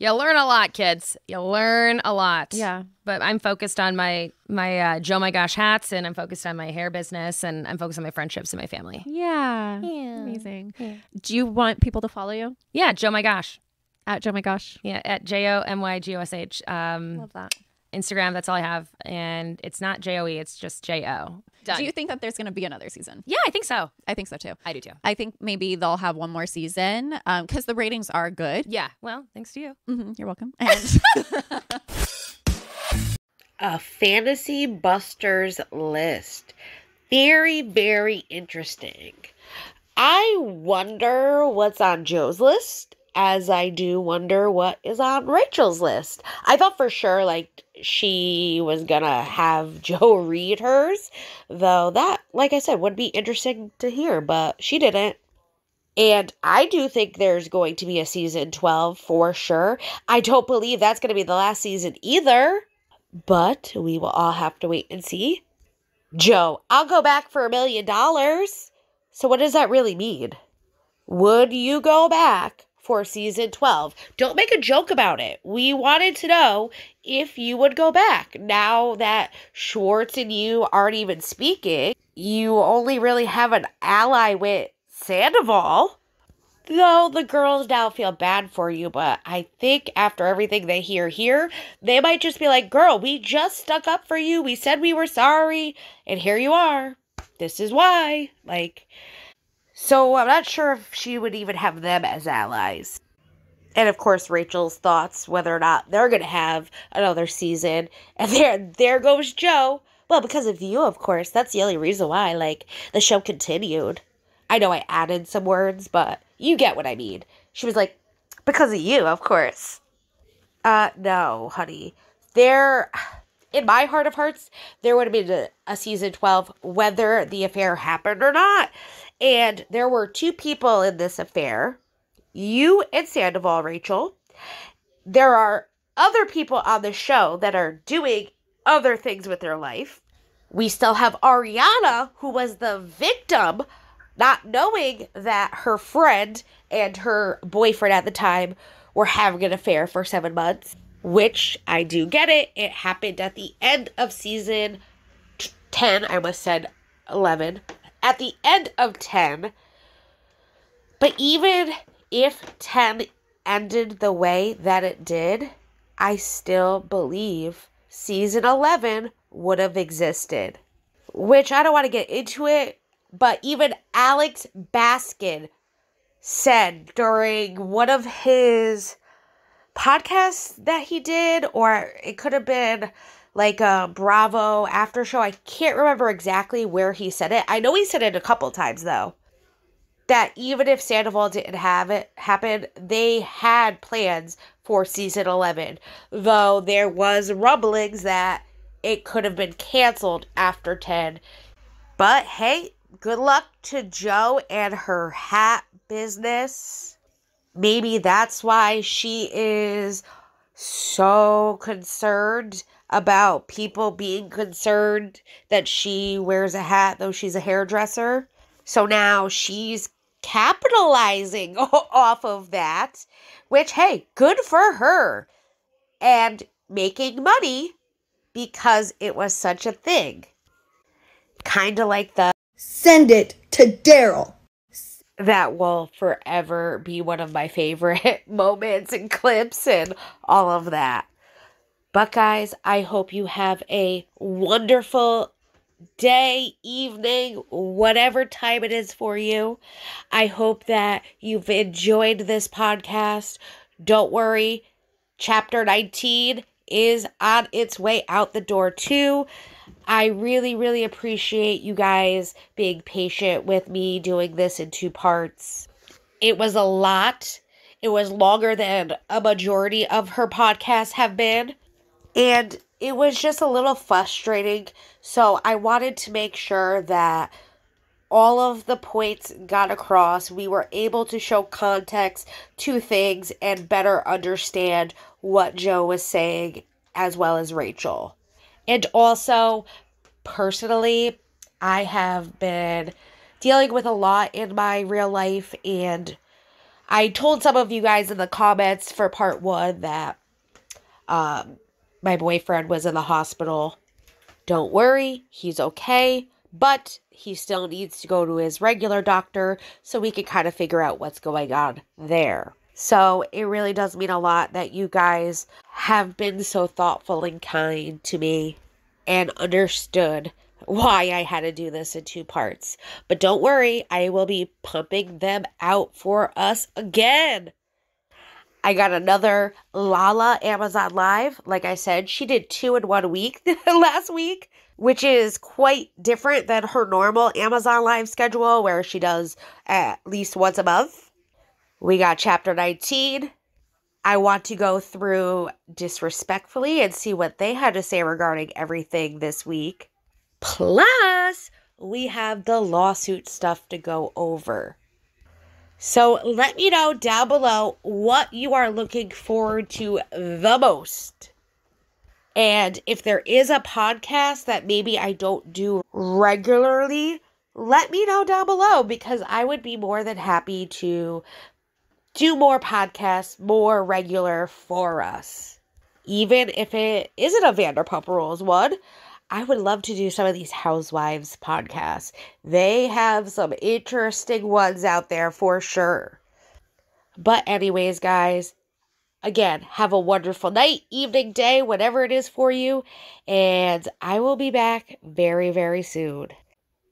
You learn a lot, kids. You learn a lot. Yeah. But I'm focused on my my uh, Jo my gosh hats, and I'm focused on my hair business, and I'm focused on my friendships and my family. Yeah. Amazing. Do you want people to follow you Yeah, Jo my gosh. at Jo My Gosh? Yeah, at J O M Y G O S H. Um, Love that. Instagram. That's all I have, and it's not J O E. It's just J O. Done. Do you think that there's going to be another season? yeah, I think so. I think so too. I do too. I think maybe they'll have one more season because the ratings are good. Yeah. Well, thanks to you. Mm-hmm. you're welcome. And a fantasy busters list. Very, very interesting. I wonder what's on Jo's list as I do wonder what is on Rachel's list. I thought for sure like she was gonna have Jo read hers, though that, like I said, would be interesting to hear, but she didn't. And I do think there's going to be a season 12 for sure. I don't believe that's going to be the last season either. But we will all have to wait and see. Jo, I'll go back for a million dollars. So, what does that really mean? Would you go back for season 12? Don't make a joke about it. We wanted to know if you would go back. Now that Schwartz and you aren't even speaking, you only really have an ally with Sandoval. Though the girls now feel bad for you, but I think after everything they hear here, they might just be like, girl, we just stuck up for you. We said we were sorry, and here you are. This is why. Like, so I'm not sure if she would even have them as allies. And of course, Rachel's thoughts whether or not they're going to have another season. And there, there goes Jo. Well, because of you, of course. That's the only reason why, like, the show continued. I know I added some words, but you get what I mean. She was like, because of you, of course. Uh, no, honey. There, in my heart of hearts, there would have been a, a season 12 whether the affair happened or not. And there were two people in this affair you and Sandoval, Rachel. There are other people on the show that are doing other things with their life. We still have Ariana, who was the victim, not knowing that her friend and her boyfriend at the time were having an affair for seven months, which I do get it. It happened at the end of season 10. I almost said 11. At the end of 10. But even if 10 ended the way that it did, I still believe season 11 would have existed. Which I don't want to get into it, but even Alex Baskin said during one of his podcasts that he did, or it could have been like a Bravo after show. I can't remember exactly where he said it. I know he said it a couple times though. That even if Sandoval didn't have it happen, they had plans for season 11. Though there was rumblings that it could have been canceled after 10. But hey, good luck to Jo and her hat business. Maybe that's why she is so concerned about people being concerned that she wears a hat though she's a hairdresser. So now she's capitalizing off of that, which, hey, good for her. And making money because it was such a thing. Kind of like the Send it to Daryl. that will forever be one of my favorite moments and clips and all of that. But, guys, I hope you have a wonderful day, evening, whatever time it is for you. I hope that you've enjoyed this podcast. Don't worry, chapter 19 is on its way out the door, too. I really, really appreciate you guys being patient with me doing this in two parts. It was a lot. It was longer than a majority of her podcasts have been. And it was just a little frustrating. So I wanted to make sure that all of the points got across. We were able to show context to things and better understand what Jo was saying, as well as Rachel. And also, personally, I have been dealing with a lot in my real life, and I told some of you guys in the comments for part one that um, my boyfriend was in the hospital. Don't worry, he's okay, but he still needs to go to his regular doctor so we can kind of figure out what's going on there. So it really does mean a lot that you guys have been so thoughtful and kind to me and understood why I had to do this in two parts. But don't worry, I will be pumping them out for us again. I got another Lala Amazon Live. Like I said, she did two in one week last week, which is quite different than her normal Amazon Live schedule where she does at least once a month. We got chapter 19. I want to go through disrespectfully and see what they had to say regarding everything this week. Plus, we have the lawsuit stuff to go over. So let me know down below what you are looking forward to the most. And if there is a podcast that maybe I don't do regularly, let me know down below because I would be more than happy to do more podcasts more regular for us. Even if it isn't a Vanderpump Rules one, I would love to do some of these housewives podcasts. They have some interesting ones out there for sure. But, anyways, guys, again, have a wonderful night, evening, day, whatever it is for you. And I will be back very, very soon.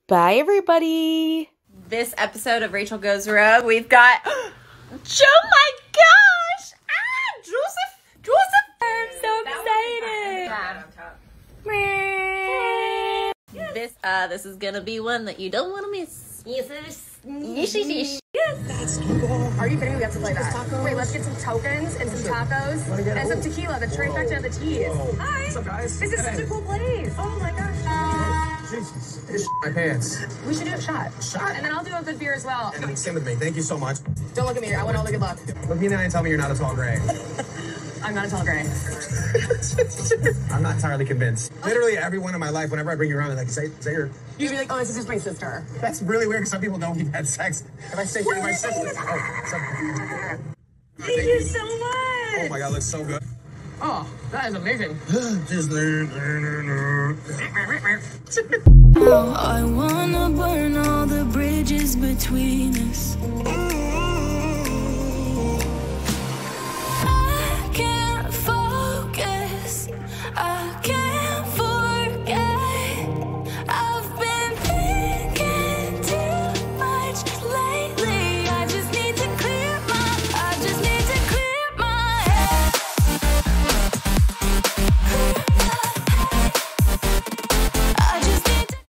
Bye, everybody. This episode of Rachel Goes Rogue, we've got. oh my gosh! Ah, Joseph! Joseph! I'm so excited. This uh this is gonna be one that you don't want to miss. Yes, yes, Yes. Are you kidding me? We have to play that. Wait, let's get some tokens and some tacos and some tequila. The trifecta of the teas. Hi. What's up, guys? This is such a cool place. Oh my gosh. Jesus. My pants. We should do a shot. Shot. And then I'll do a good beer as well. And then same with me. Thank you so much. Don't look at me. I want all the good luck. Look me in the eye and tell me you're not a tall gray. I'm not a tall gray. I'm not entirely convinced. Literally everyone in my life, whenever I bring you around, I'm like, say, say your. You'd be like, oh, this is just my sister. That's really weird because some people don't we've had sex. If I say you're my sister. Oh, so- Thank you so much. oh my god, looks so good. Oh, that is amazing. Just I wanna burn all the bridges between us. I